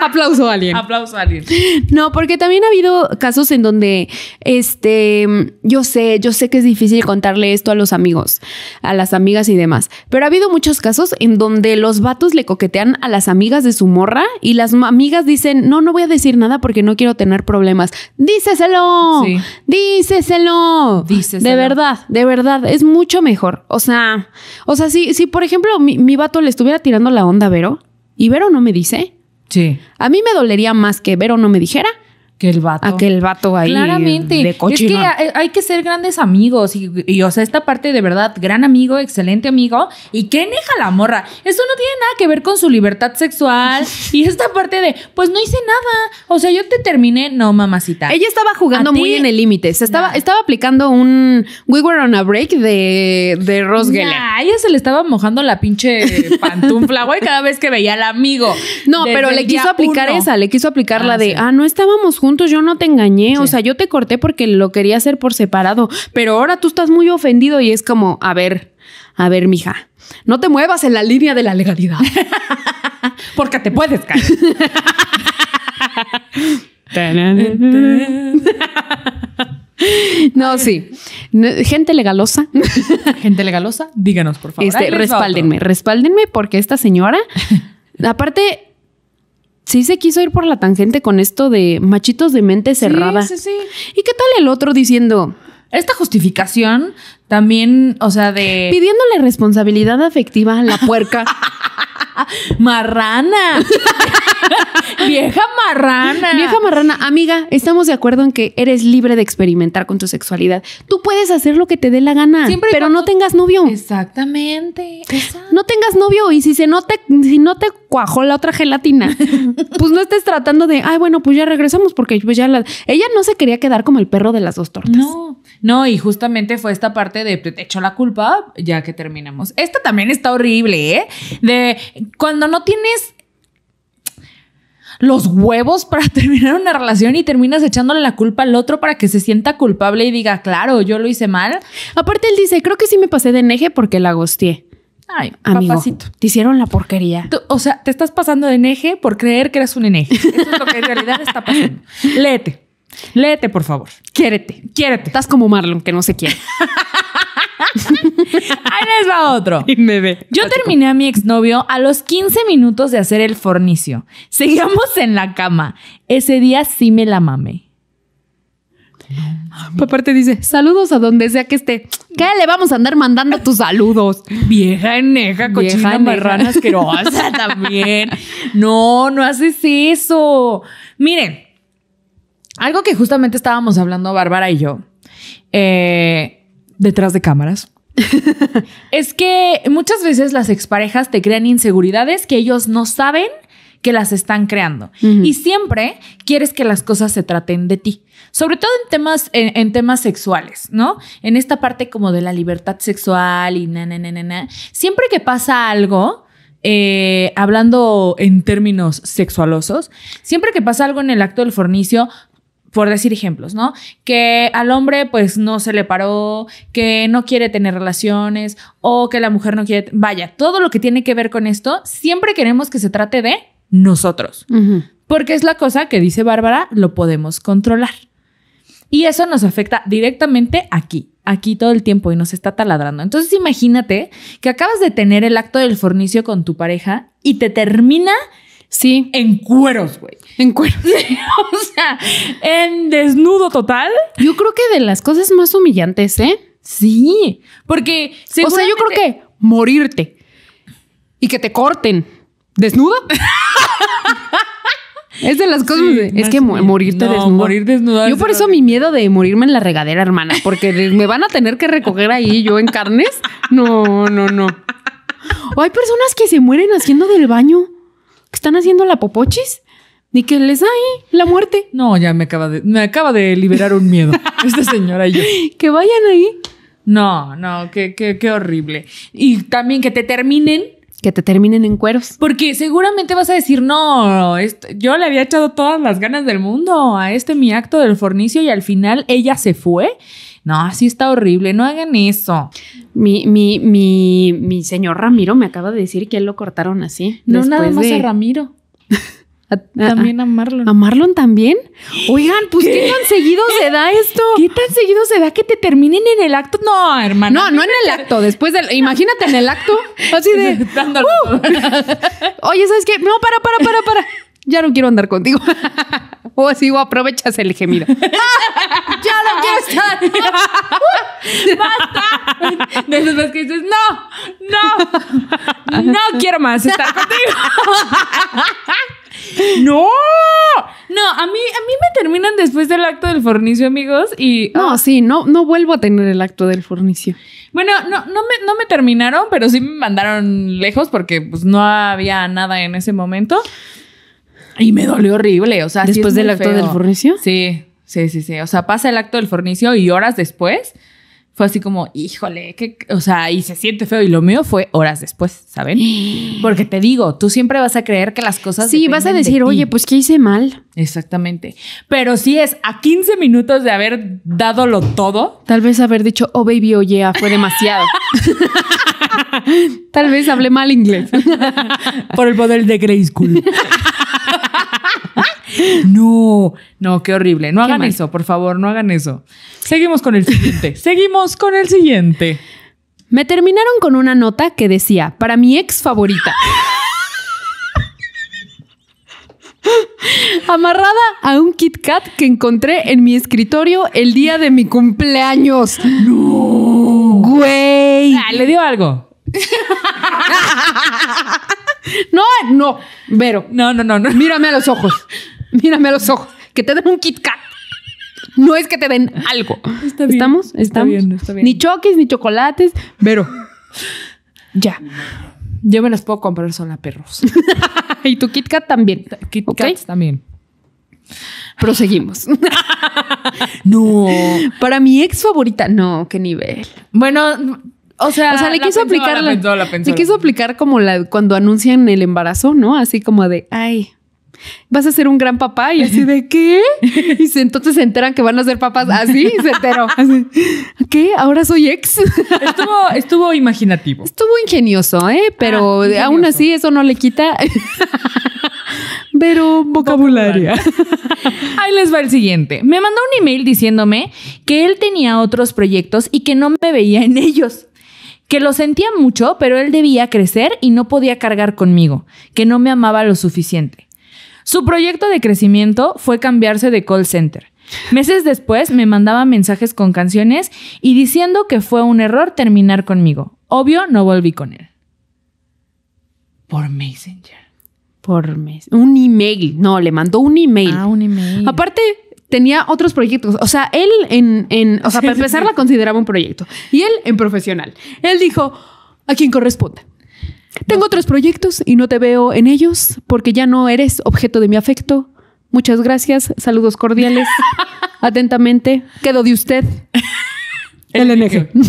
Aplauso a alguien.
Aplauso a alguien.
No, porque también ha habido casos en donde, este, yo sé, yo sé que es difícil contarle esto a los amigos, a las amigas y demás, pero ha habido muchos casos en donde los vatos le coquetean a las amigas de su morra y las amigas dicen, no, no voy a decir nada porque no quiero tener problemas. Díceselo,
Sí.
díceselo.
Díceselo.
De verdad, de verdad, es mucho mejor. O sea, o sea, si, si por ejemplo mi, mi vato le estuviera tirando la onda a Vero y Vero no me dice,
Sí.
a mí me dolería más que Vero no me dijera
Que el vato.
a que el vato ahí.
Claramente.
De
es que hay, que ser grandes amigos. Y, y, o sea, esta parte de verdad, gran amigo, excelente amigo. Y qué neja la morra. Eso no tiene nada que ver con su libertad sexual. y esta parte de, pues no hice nada. O sea, yo te terminé. No, mamacita.
Ella estaba jugando muy en el límite. Se estaba,
Nah.
estaba aplicando un We Were on a Break de, de Ross Geller.
A ella se le estaba mojando la pinche pantufla, güey, cada vez que veía al amigo.
No, pero le quiso aplicar
uno.
esa, le quiso aplicar
Ah,
la de,
sí.
ah, no estábamos juntos, yo no te engañé, o sea, yo te corté porque lo quería hacer por separado, pero ahora tú estás muy ofendido y es como, a ver, a ver, mija, no te muevas en la línea de la legalidad.
Porque te puedes caer.
no, sí. Gente legalosa.
Gente legalosa, díganos, por favor.
Este, respáldenme, respáldenme porque esta señora, aparte, sí se quiso ir por la tangente con esto de machitos de mente cerrada.
Sí, sí, sí.
¿Y qué tal el otro diciendo,
Esta justificación también, o sea, de
pidiéndole responsabilidad afectiva a la puerca?
marrana. Vieja marrana.
Vieja marrana, amiga, estamos de acuerdo en que eres libre de experimentar con tu sexualidad. Tú puedes hacer lo que te dé la gana,
Siempre
pero
cuando-
no tengas novio.
Exactamente. Exacto.
No tengas novio y si se no te, si no te cuajó la otra gelatina, pues no estés tratando de, ay, bueno, pues ya regresamos porque pues ya la... Ella no se quería quedar como el perro de las dos tortas.
No, no, y justamente fue esta parte de te echo la culpa ya que terminamos. Esta también está horrible, ¿eh? De cuando no tienes los huevos para terminar una relación y terminas echándole la culpa al otro para que se sienta culpable y diga, claro, yo lo hice mal.
Aparte él dice, creo que sí me pasé de neje porque la gosteé.
Ay,
Amigo,
papacito.
te hicieron la porquería.
Tú- o sea, te estás pasando de eneje por creer que eres un eneje. Eso es lo que en realidad está pasando. Léete. Léete, por favor.
Quiérete.
Quiérete.
Estás como Marlon, que no se quiere.
Les va otro.
y me ve.
Yo terminé a mi exnovio a los 15 minutos de hacer el fornicio. Seguíamos en la cama. Ese día sí me la mamé.
Aparte dice, saludos a donde sea que esté. ¿Qué le vamos a andar mandando tus saludos?
Vieja eneja, cochina, marrana asquerosa también. No, no haces eso. Miren, algo que justamente estábamos hablando Bárbara y yo, eh, detrás de cámaras, es que muchas veces las exparejas te crean inseguridades que ellos no saben que las están creando. Y siempre quieres que las cosas se traten de ti. Sobre todo en temas, en, en temas sexuales, ¿no? En esta parte como de la libertad sexual y na, na, na, na, na. Siempre que pasa algo, eh, hablando en términos sexualosos, siempre que pasa algo en el acto del fornicio, por decir ejemplos, ¿no? Que al hombre pues no se le paró, que no quiere tener relaciones o que la mujer no quiere, vaya, todo lo que tiene que ver con esto, siempre queremos que se trate de nosotros, porque es la cosa que dice Bárbara, lo podemos controlar. Y eso nos afecta directamente aquí, aquí todo el tiempo y nos está taladrando. Entonces imagínate que acabas de tener el acto del fornicio con tu pareja y te termina
Sí,
en cueros, güey.
en cuero.
o sea, en desnudo total.
Yo creo que de las cosas más humillantes, ¿eh?
Sí, porque
O sea, yo creo que morirte y que te corten desnudo. es de las cosas.
Sí,
de- es que mo- morirte
No,
desnudo.
morir desnudo
Yo por eso mi miedo de morirme en la regadera, hermana, porque me van a tener que recoger ahí yo en carnes. No, no, no. O hay personas que se mueren haciendo del baño, que están haciendo la popochis y que les da ahí la muerte.
No, ya me acaba de, me acaba de liberar un miedo. Esta señora y yo.
Que vayan ahí.
No, no, qué, qué, qué horrible. Y también que te terminen,
Que te terminen en cueros.
porque seguramente vas a decir, no, esto- yo le había echado todas las ganas del mundo a este mi acto del fornicio y al final ella se fue. No, así está horrible, no hagan eso.
Mi, mi, mi, mi señor Ramiro me acaba de decir que él lo cortaron así.
No nada más
de-
a Ramiro.
A-
También a Marlon.
¿A Marlon también? Oigan, pues ¿qué, tan seguido se da esto?
¿Qué tan seguido se da que te terminen en el acto? No, hermano.
No, no en el acto, después del. Imagínate en el acto, así de.
Todo.
Oye, ¿sabes qué? No, para, para, para, para. Ya no quiero andar contigo. o así, o aprovechas el gemido. ya no quiero estar.
De esas veces que dices, no, no, no quiero más estar contigo. no, no, a mí, a mí me terminan después del acto del fornicio, amigos, y
No, sí, no, no vuelvo a tener el acto del fornicio.
bueno, no, no me, no me terminaron, pero sí me mandaron lejos porque pues no había nada en ese momento. Y me dolió horrible, o sea,
Después
es
del acto
feo.
del fornicio.
Sí, sí, sí, sí. O sea, pasa el acto del fornicio y horas después fue así como, híjole, que, o sea, y se siente feo. Y lo mío fue horas después, ¿saben? Porque te digo, tú siempre vas a creer que las cosas.
Sí, vas a
de
decir, oye, pues ¿qué hice mal?
Exactamente. Pero si es a 15 minutos de haber dadolo todo.
Tal vez haber dicho, oh baby, oye, ah, fue demasiado. Tal vez hablé mal inglés.
Por el poder de Grey School. no, no, qué horrible. No hagan
mal.
eso, por favor, no hagan eso. Seguimos con el siguiente. Seguimos con el siguiente.
Me terminaron con una nota que decía, para mi ex favorita. Amarrada a un Kit Kat que encontré en mi escritorio el día de mi cumpleaños. No. Güey.
Ah, le dio algo.
No, no. Vero,
No, no, no, no.
mírame a los ojos. Mírame a los ojos. Que te den un Kit Kat. No es que te den algo.
Está bien,
¿Estamos?
está
¿Estamos?
bien, está bien.
Ni choques, ni chocolates. Vero. Ya.
Yo me las puedo comprar sola, perros.
Y tu Kit Kat también.
Kit también.
Proseguimos.
No.
Para mi ex favorita, no, qué nivel.
Bueno, o sea,
O sea, le quiso
pensó,
aplicar
la pensó, la pensó.
le quiso aplicar como la cuando anuncian el embarazo, ¿no? Así como de, ay, vas a ser un gran papá y así de qué? Y se, entonces se enteran que van a ser papás así, y se enteró. Así, ¿Qué? Ahora soy ex.
Estuvo, estuvo imaginativo.
Estuvo ingenioso, ¿eh? Pero
Ah, ingenioso.
aún así eso no le quita. Pero vocabulario.
Ahí les va el siguiente. Me mandó un email diciéndome que él tenía otros proyectos y que no me veía en ellos. Que lo sentía mucho, pero él debía crecer y no podía cargar conmigo, que no me amaba lo suficiente. Su proyecto de crecimiento fue cambiarse de call center. Meses después me mandaba mensajes con canciones y diciendo que fue un error terminar conmigo. Obvio, no volví con él. Por Messenger.
Por mes. Un email. No, le mandó un email.
Ah, un email.
Aparte, tenía otros proyectos. O sea, él en, en o sea, para empezar la consideraba un proyecto. Y él en profesional. Él dijo, a quien corresponde. Tengo otros proyectos y no te veo en ellos porque ya no eres objeto de mi afecto. Muchas gracias. Saludos cordiales. Atentamente. Quedo de usted. LNG.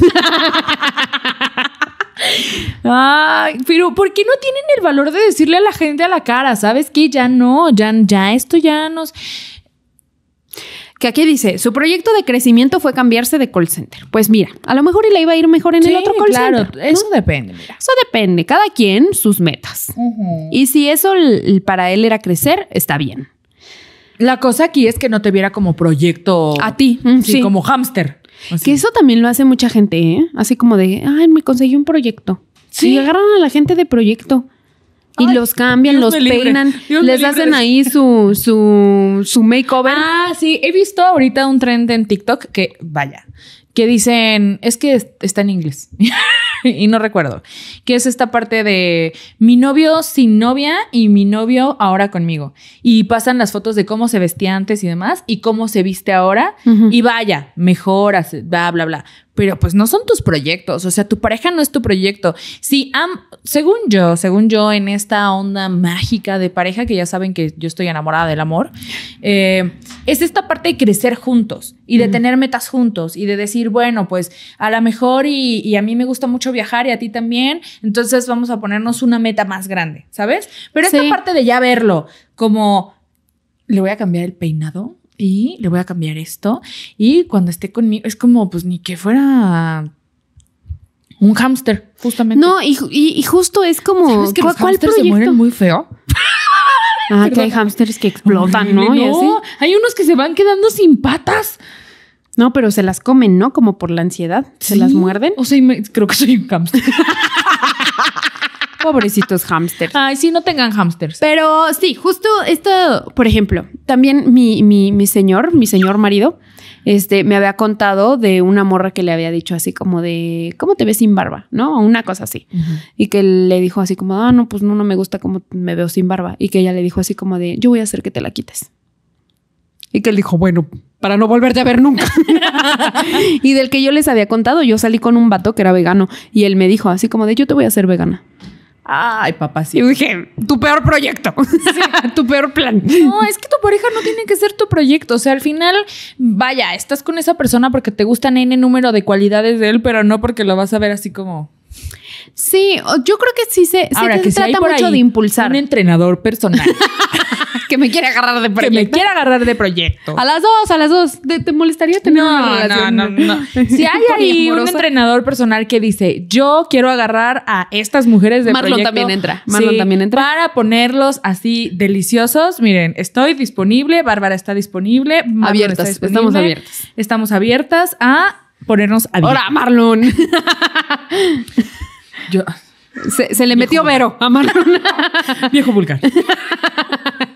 Ay, pero ¿por qué no tienen el valor de decirle a la gente a la cara? ¿Sabes qué? Ya no, ya, ya esto ya nos...
Que aquí dice, su proyecto de crecimiento fue cambiarse de call center. Pues mira, a lo mejor y le iba a ir mejor en el otro call
claro,
center. ¿no?
eso depende, mira.
Eso depende, cada quien sus metas. Y si eso para él era crecer, está bien.
La cosa aquí es que no te viera como proyecto...
A ti, mm,
Sí,
sí.
como hámster.
Que eso también lo hace mucha gente, ¿eh? Así como de, ay, me conseguí un proyecto.
Sí.
Y agarran a la gente de proyecto. Y
Ay,
los cambian,
Dios
los peinan,
Dios
les hacen ahí su, su, su makeover.
Ah, sí, he visto ahorita un trend en TikTok que, vaya, que dicen, es que es- está en inglés y no recuerdo, que es esta parte de mi novio sin novia y mi novio ahora conmigo. Y pasan las fotos de cómo se vestía antes y demás y cómo se viste ahora. Y vaya, mejoras, bla, bla, bla. Pero pues no son tus proyectos, o sea, tu pareja no es tu proyecto. Si am- según yo, según yo, en esta onda mágica de pareja, que ya saben que yo estoy enamorada del amor, eh, es esta parte de crecer juntos y de tener metas juntos y de decir, bueno, pues a lo mejor y, y a mí me gusta mucho viajar y a ti también, entonces vamos a ponernos una meta más grande, ¿sabes? Pero esta
Sí.
parte de ya verlo como le voy a cambiar el peinado y le voy a cambiar esto. Y cuando esté conmigo, es como, pues ni que fuera un hámster, justamente.
No, y, y- y justo es como,
¿Sabes que
¿cuál,
los se mueren muy feo?
Ah, que hay hámsters que explotan, ¿no? Y así.
no, hay unos que se van quedando sin patas.
No, pero se las comen, ¿no? Como por la ansiedad. Se las muerden.
O sea, creo que soy un hámster.
Pobrecitos hámsters.
Ay, sí, no tengan hámsters.
Pero sí, justo esto, por ejemplo, también mi, mi, mi señor, mi señor marido, este, me había contado de una morra que le había dicho así como de, ¿cómo te ves sin barba? ¿No? Una cosa así. Y que le dijo así como, ah, no, pues no, no me gusta cómo me veo sin barba. Y que ella le dijo así como de, yo voy a hacer que te la quites. Y que él dijo, bueno, para no volverte a ver nunca. y del que yo les había contado, yo salí con un vato que era vegano y él me dijo así como de, yo te voy a hacer vegana.
Ay, papá, sí.
yo dije, tu peor proyecto, tu peor plan.
No, es que tu pareja no tiene que ser tu proyecto. O sea, al final, vaya, estás con esa persona porque te gustan N número de cualidades de él, pero no porque lo vas a ver así como.
Sí, yo creo que sí se, sí
Ahora
se
que si hay
trata
por
mucho
ahí
de impulsar.
Un entrenador personal
que me quiere agarrar de
que me
proyecto.
quiera agarrar de proyecto.
A las dos, a las dos. ¿Te, te molestaría tener una relación?
No, no, no. Si hay ahí un entrenador personal que dice, yo quiero agarrar a estas mujeres de
Marlon
proyecto",
también entra. Marlon también entra.
Para ponerlos así deliciosos. Miren, estoy disponible, Bárbara está disponible. Marlon
Abiertas,
está
estamos abiertas.
Estamos abiertas a ponernos a
Ahora, Marlon.
Yo,
se, se le metió Vero a Marlon.
viejo vulgar.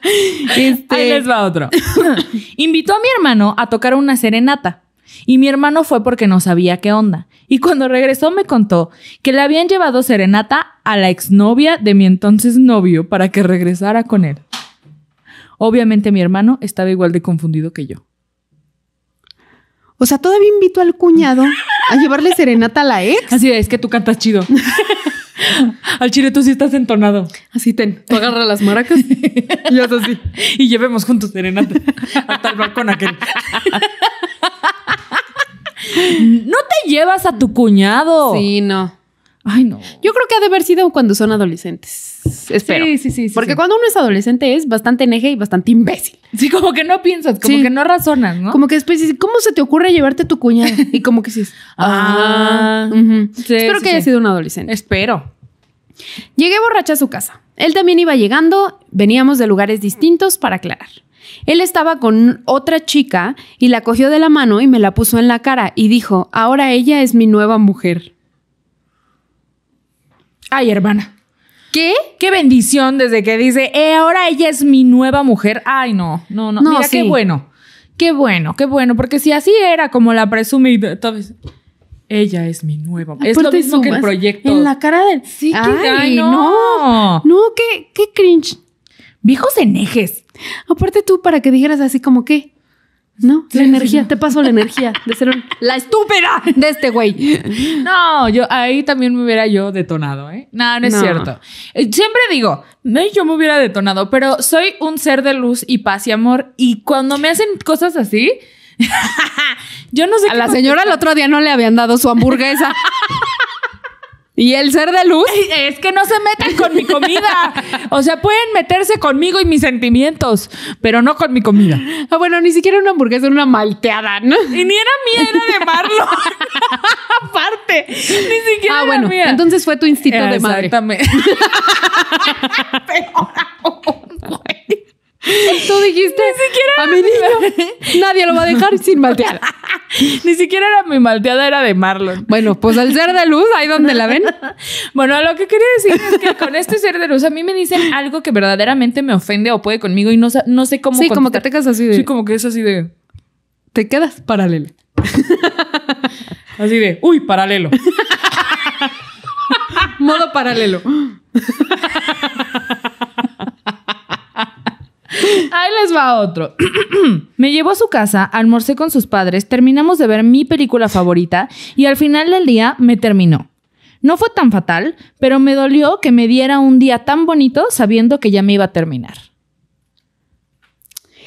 Este,
Ahí les va otro. Invitó a mi hermano a tocar una serenata. Y mi hermano fue porque no sabía qué onda. Y cuando regresó me contó que le habían llevado serenata a la exnovia de mi entonces novio para que regresara con él. Obviamente mi hermano estaba igual de confundido que yo.
O sea, todavía invito al cuñado a llevarle serenata a la ex.
Así es que tú cantas chido. Al chile tú sí estás entonado.
Así ten, tú agarra las maracas y haz así.
Y llevemos juntos serenata hasta el balcón aquel. No te llevas a tu cuñado.
Sí, no.
Ay, no.
Yo creo que ha de haber sido cuando son adolescentes. Espero.
Sí, sí, sí. sí,
Porque
sí.
cuando uno es adolescente es bastante neje y bastante imbécil.
Sí, como que no piensas, como
Sí.
que no razonas, ¿no?
Como que después dices, ¿cómo se te ocurre llevarte a tu cuñado? Y como que dices,
Ah. Sí,
Espero que haya sido un adolescente.
Espero.
Llegué borracha a su casa. Él también iba llegando, veníamos de lugares distintos para aclarar. Él estaba con otra chica y la cogió de la mano y me la puso en la cara y dijo, ahora ella es mi nueva mujer.
Ay, hermana.
¿Qué?
Qué bendición desde que dice, eh, ahora ella es mi nueva mujer. Ay, no, no, no.
No,
Mira,
sí.
qué bueno. Qué bueno, qué bueno. Porque si así era como la eso, ella es mi nueva mujer. Es lo mismo que el proyecto.
En la cara del...
Sí, que
Ay,
ay,
no.
no.
No, qué, qué cringe.
Viejos enejes.
Aparte tú para que dijeras así como que... No,
Sí,
la
sí,
energía,
no.
te paso la energía de ser un- la estúpida de este güey.
No, yo ahí también me hubiera yo detonado, ¿eh? No, no es
No.
cierto. Eh, Siempre digo, no, yo me hubiera detonado, pero soy un ser de luz y paz y amor. Y cuando me hacen cosas así, yo no sé
A
qué
la señora el otro día no le habían dado su hamburguesa. y el ser de luz.
Es que no se meten con mi comida. O sea, pueden meterse conmigo y mis sentimientos, pero no con mi comida.
Ah, bueno, ni siquiera una hamburguesa, una malteada, ¿no?
Y ni era mía, era de Marlon. Aparte, ni siquiera
Ah,
era
bueno,
mía.
entonces fue tu instinto de madre.
Exactamente.
Tú dijiste, a mi niño, nadie lo va a dejar sin malteada.
Ni siquiera era mi malteada, era de Marlon.
Bueno, pues al ser de luz, ahí donde la ven.
Bueno, lo que quería decir es que con este ser de luz, a mí me dicen algo que verdaderamente me ofende o puede conmigo y no, no sé cómo.
Sí, como que te quedas así de.
Sí, como que es así de.
Te quedas paralelo.
Así de. Uy, paralelo.
Modo paralelo.
Ahí les va otro. Me llevó a su casa, almorcé con sus padres, terminamos de ver mi película favorita y al final del día me terminó. No fue tan fatal, pero me dolió que me diera un día tan bonito sabiendo que ya me iba a terminar.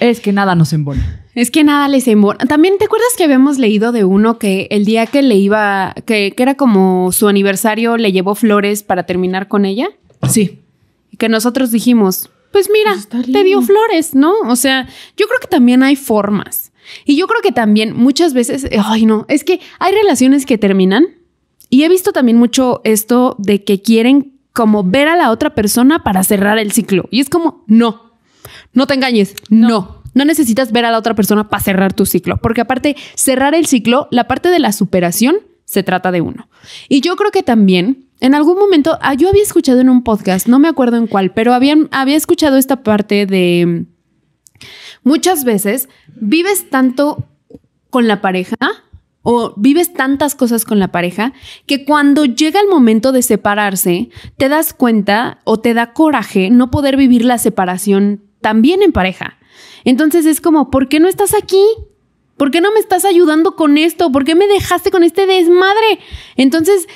Es que nada nos embona.
Es que nada les embona. También, ¿te acuerdas que habíamos leído de uno que el día que le iba, que, que era como su aniversario, le llevó flores para terminar con ella?
Sí.
Y que nosotros dijimos, pues mira,
Pues
te dio flores, ¿no? O sea, yo creo que también hay formas. Y yo creo que también muchas veces, ay no, es que hay relaciones que terminan y he visto también mucho esto de que quieren como ver a la otra persona para cerrar el ciclo. Y es como, no, No te engañes, no. no. necesitas ver a la otra persona para cerrar tu ciclo, porque aparte, cerrar el ciclo, la parte de la superación se trata de uno. Y yo creo que también, en algún momento, ah, yo había escuchado en un podcast, no me acuerdo en cuál, pero había, había escuchado esta parte de muchas veces vives tanto con la pareja o vives tantas cosas con la pareja que cuando llega el momento de separarse, te das cuenta o te da coraje no poder vivir la separación también en pareja. Entonces es como, ¿por qué no estás aquí? ¿Por qué no me estás ayudando con esto? ¿Por qué me dejaste con este desmadre? Entonces,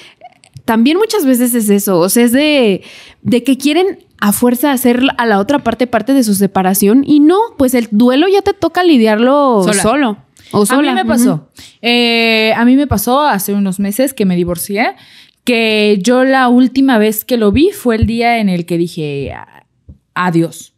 también muchas veces es eso, o sea, es de, de que quieren a fuerza hacer a la otra parte parte de su separación y no, pues el duelo ya te toca lidiarlo solo. O
A mí me pasó. Eh, a mí me pasó hace unos meses que me divorcié, que yo la última vez que lo vi fue el día en el que dije adiós.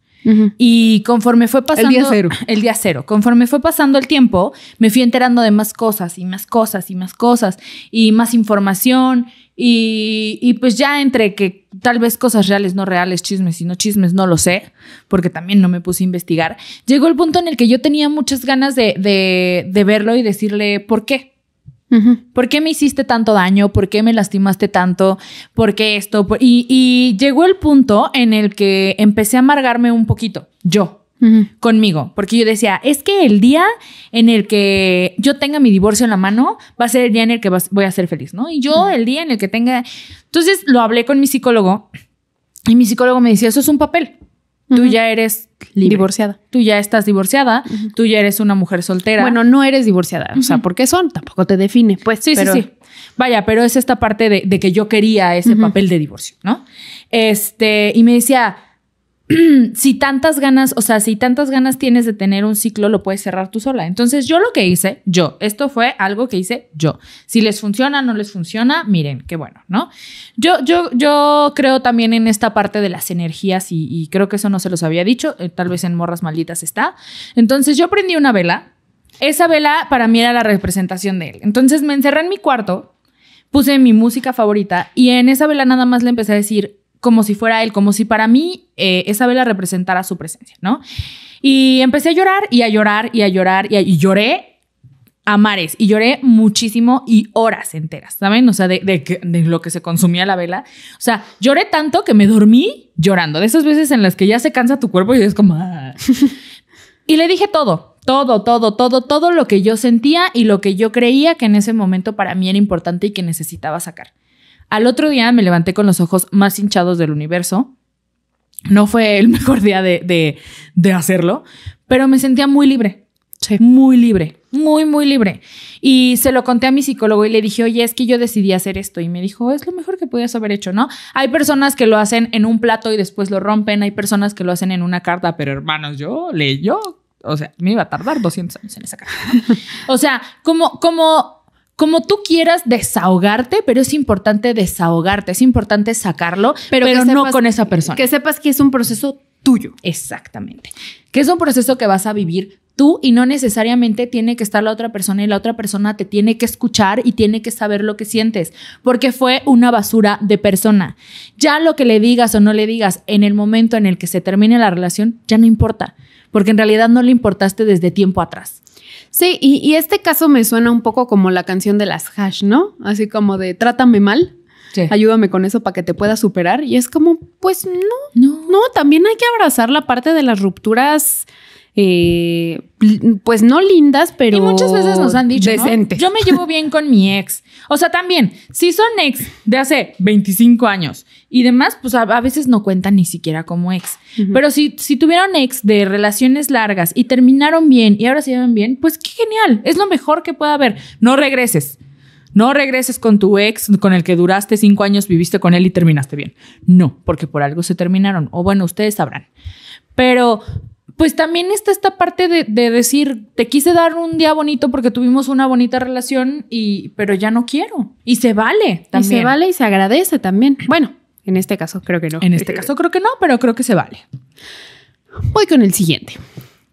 Y conforme fue pasando.
El día cero.
El día cero. Conforme fue pasando el tiempo, me fui enterando de más cosas y más cosas y más cosas y más información. Y, y, pues ya entre que tal vez cosas reales, no reales, chismes y no chismes, no lo sé, porque también no me puse a investigar, llegó el punto en el que yo tenía muchas ganas de, de, de verlo y decirle por qué. ¿Por qué me hiciste tanto daño? ¿Por qué me lastimaste tanto? ¿Por qué esto? Y, y llegó el punto en el que empecé a amargarme un poquito, yo, conmigo, porque yo decía, es que el día en el que yo tenga mi divorcio en la mano va a ser el día en el que voy a ser feliz, ¿no? Y yo el día en el que tenga... Entonces lo hablé con mi psicólogo y mi psicólogo me decía, eso es un papel. Tú ya eres
divorciada.
Tú ya estás divorciada, tú ya eres una mujer soltera.
Bueno, no eres divorciada, o sea, porque son, tampoco te define, pues.
Sí, sí, sí. Vaya, pero es esta parte de, de que yo quería ese papel de divorcio, ¿no? Este, y me decía, si tantas ganas, o sea, si tantas ganas tienes de tener un ciclo, lo puedes cerrar tú sola. Entonces, yo lo que hice, yo, esto fue algo que hice yo. Si les funciona, no les funciona, miren, qué bueno, ¿no? Yo, yo, yo creo también en esta parte de las energías y, creo que eso no se los había dicho, eh, tal vez en Morras Malditas está. Entonces, yo prendí una vela. Esa vela para mí era la representación de él. Entonces, me encerré en mi cuarto, puse mi música favorita y en esa vela nada más le empecé a decir, como si fuera él, como si para mí eh, esa vela representara su presencia, ¿no? Y empecé a llorar y a llorar y a llorar y, lloré a mares y lloré muchísimo y horas enteras, ¿saben? O sea, de, de, lo que se consumía la vela. O sea, lloré tanto que me dormí llorando, de esas veces en las que ya se cansa tu cuerpo y es como... Ah". y le dije todo, todo, todo, todo, todo lo que yo sentía y lo que yo creía que en ese momento para mí era importante y que necesitaba sacar. Al otro día me levanté con los ojos más hinchados del universo. No fue el mejor día de, hacerlo, pero me sentía muy libre. Muy libre, muy, muy libre. Y se lo conté a mi psicólogo y le dije, oye, es que yo decidí hacer esto. Y me dijo, es lo mejor que podías haber hecho, ¿no? Hay personas que lo hacen en un plato y después lo rompen. Hay personas que lo hacen en una carta, pero hermanos, yo le, yo, o sea, me iba a tardar 200 años en esa carta. o sea, como, como como tú quieras desahogarte, pero es importante desahogarte, es importante sacarlo, pero, no con esa persona.
Que sepas que es un proceso tuyo.
Exactamente. Que es un proceso que vas a vivir tú y no necesariamente tiene que estar la otra persona y la otra persona te tiene que escuchar y tiene que saber lo que sientes, porque fue una basura de persona. Ya lo que le digas o no le digas en el momento en el que se termine la relación, ya no importa, porque en realidad no le importaste desde tiempo atrás.
Sí, y, este caso me suena un poco como la canción de las hash, ¿no? Así como de trátame mal. Ayúdame con eso para que te puedas superar. Y es como, pues no, no, no, también hay que abrazar la parte de las rupturas eh, pues no lindas, pero.
Y muchas veces nos han dicho.
Decentes.
Yo me llevo bien con mi ex. O sea, también, si son ex de hace 25 años y demás, pues a, veces no cuentan ni siquiera como ex. Pero si, si tuvieron ex de relaciones largas y terminaron bien y ahora se llevan bien, pues qué genial. Es lo mejor que puede haber. No regreses. No regreses con tu ex con el que duraste cinco años, viviste con él y terminaste bien. No, porque por algo se terminaron. O bueno, ustedes sabrán. Pero pues también está esta parte de, decir, te quise dar un día bonito porque tuvimos una bonita relación, y, pero ya no quiero. Y se vale también.
Y se vale y se agradece también. Bueno, en este caso creo que no.
En este caso creo que no, pero creo que se vale.
Voy con el siguiente.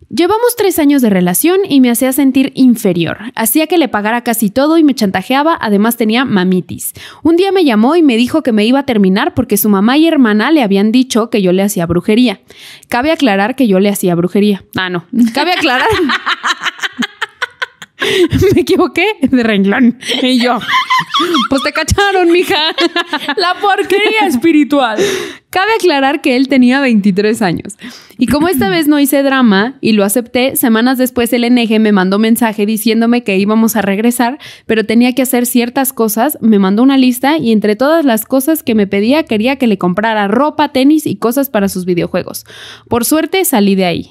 Llevamos tres años de relación y me hacía sentir inferior. Hacía que le pagara casi todo y me chantajeaba, además tenía mamitis. Un día me llamó y me dijo que me iba a terminar porque su mamá y hermana le habían dicho que yo le hacía brujería. Cabe aclarar que yo le hacía brujería. Ah, no. Cabe aclarar. me equivoqué de renglón. Y yo, pues te cacharon, mija.
La porquería espiritual.
Cabe aclarar que él tenía 23 años. Y como esta vez no hice drama y lo acepté, semanas después el NG me mandó mensaje diciéndome que íbamos a regresar, pero tenía que hacer ciertas cosas. Me mandó una lista y entre todas las cosas que me pedía quería que le comprara ropa, tenis y cosas para sus videojuegos. Por suerte salí de ahí.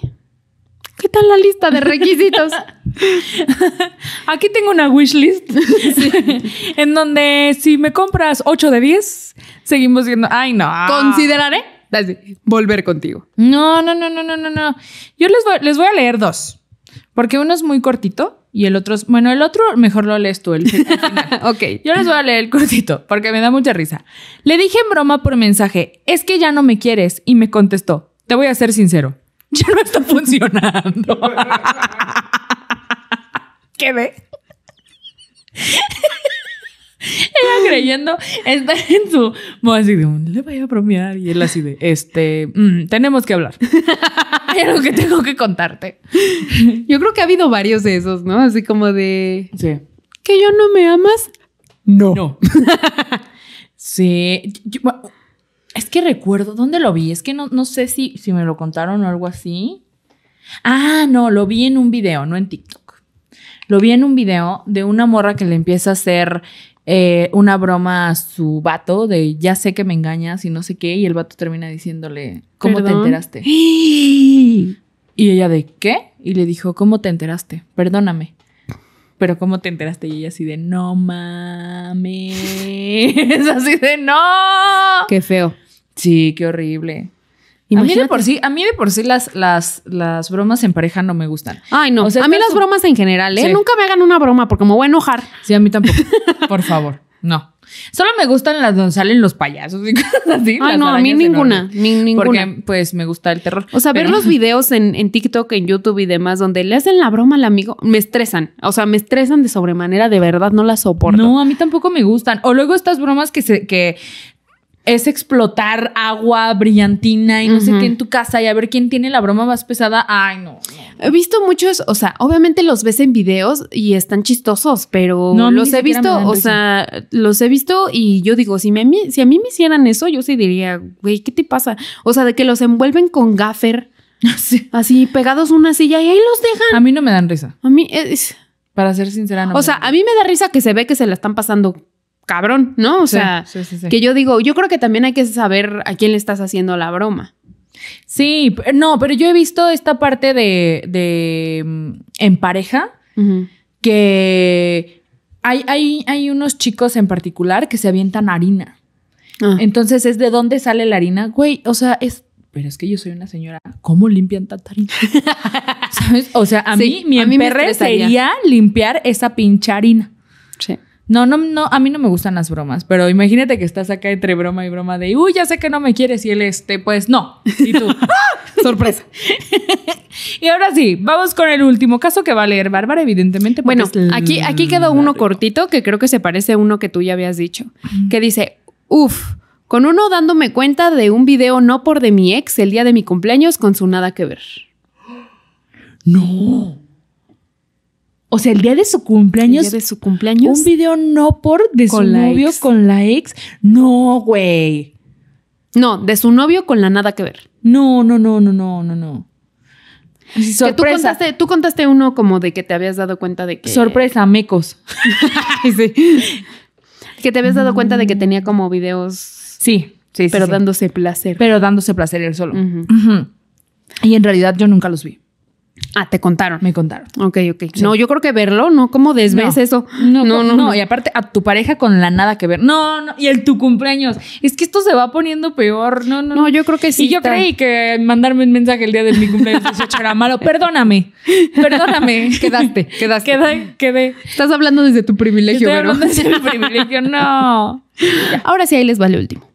¿Qué tal la lista de requisitos?
Aquí tengo una wishlist en donde si me compras 8 de 10, seguimos viendo. Ay, no.
Consideraré volver contigo.
No, no, no, no, no, no, no. Yo les voy, les voy a leer dos. Porque uno es muy cortito y el otro es. Bueno, el otro mejor lo lees tú, el, fi- el final.
Ok.
Yo les voy a leer el cortito porque me da mucha risa. Le dije en broma por mensaje: Es que ya no me quieres. Y me contestó: Te voy a ser sincero. Ya no está funcionando. ¿Qué ve? Ella creyendo está en su modo así de un le voy a bromear y él así de este mm, tenemos que hablar. Hay algo que tengo que contarte.
Yo creo que ha habido varios de esos, ¿no? Así como de.
Sí.
¿Que yo no me amas?
No. sí. yo- bueno, es que recuerdo, ¿dónde lo vi? Es que no, no sé si, si me lo contaron o algo así. Ah, no, lo vi en un video, no en TikTok. Lo vi en un video de una morra que le empieza a hacer eh, una broma a su vato de ya sé que me engañas y no sé qué, y el vato termina diciéndole, ¿cómo te enteraste? Y ella de, ¿qué? Y le dijo, ¿cómo te enteraste? Perdóname. Pero ¿cómo te enteraste? Y ella así de, no mames. así de, no.
Qué feo.
Sí, qué horrible. A mí de por sí, a mí de por sí las, las, las bromas en pareja no me gustan.
Ay, no.
O sea,
a mí las bromas en general, ¿eh?
Sí.
Nunca me hagan una broma porque me voy a enojar.
Sí, a mí tampoco. Por favor, no. Solo me gustan las donde salen los payasos y cosas así.
Ay, no, a mí ninguna. ni- ninguna.
Porque, pues, me gusta el terror.
O sea, ver los videos en, en TikTok, en YouTube y demás, donde le hacen la broma al amigo, me estresan. O sea, me estresan de sobremanera, de verdad, no las soporto.
No, a mí tampoco me gustan. O luego estas bromas que se, que es explotar agua brillantina y no sé qué en tu casa y a ver quién tiene la broma más pesada. Ay, no.
He visto muchos, o sea, obviamente los ves en videos y están chistosos, pero
No,
los he visto, o sea, los he visto y yo digo, si, me, si a mí me hicieran eso, yo sí diría, güey, ¿qué te pasa? O sea, de que los envuelven con gaffer,
Sí.
así pegados a una silla y ahí los dejan.
A mí no me dan risa.
A mí, es-
Para ser sincera, no.
o
me
sea, a mí me da risa que se ve que se la están pasando cabrón, ¿no? O sea,
Sí, sí, sí.
que yo digo, yo creo que también hay que saber a quién le estás haciendo la broma.
Sí, no, pero yo he visto esta parte de, de mm, en pareja que hay, hay, hay unos chicos en particular que se avientan harina.
Ah.
Entonces es de dónde sale la harina, güey. O sea, es. Pero es que yo soy una señora. ¿Cómo limpian tanta harina? ¿Sabes? O sea, a mí, mi emperre sería limpiar esa pinche harina.
Sí.
No, no, no, a mí no me gustan las bromas, pero imagínate que estás acá entre broma y broma de, uy, ya sé que no me quieres y él, este, pues no. Y tú,
Sorpresa.
y ahora sí, vamos con el último caso que va a leer Bárbara, evidentemente.
Bueno, aquí, aquí quedó uno cortito que creo que se parece a uno que tú ya habías dicho, que dice, uff, con uno dándome cuenta de un video no por de mi ex el día de mi cumpleaños con su nada que ver.
No. O sea, el día de su
El
cumpleaños,
día de su cumpleaños.
un video no por de
Con
su novio
ex.
con la ex. No, güey.
No, de su novio con la nada que ver.
No, no, no, no, no, no, no. Así,
Que tú
Sorpresa.
contaste, tú contaste uno como de que te habías dado cuenta de que...
Sorpresa, mecos.
Sí. Que te habías dado cuenta de que tenía como videos,
Sí, sí,
pero
sí.
dándose placer.
pero dándose placer él solo. Y en realidad yo nunca los vi.
Ah, te contaron.
Me contaron.
Ok, ok. No, yo creo que verlo, ¿no? ¿Cómo desves
No.
eso?
No, no, no, Y aparte, a tu pareja con la nada que ver. No, no. Y el tu cumpleaños. Es que esto se va poniendo peor. No, no.
No, yo creo que sí.
y yo
está-
creí que mandarme un mensaje el día de mi cumpleaños 18 era malo. Perdóname. Perdóname.
Quedaste, quedaste.
Quedé, quedé.
Estás hablando desde tu privilegio,
Estoy hablando de mi privilegio. No.
Ahora sí, ahí les va el último.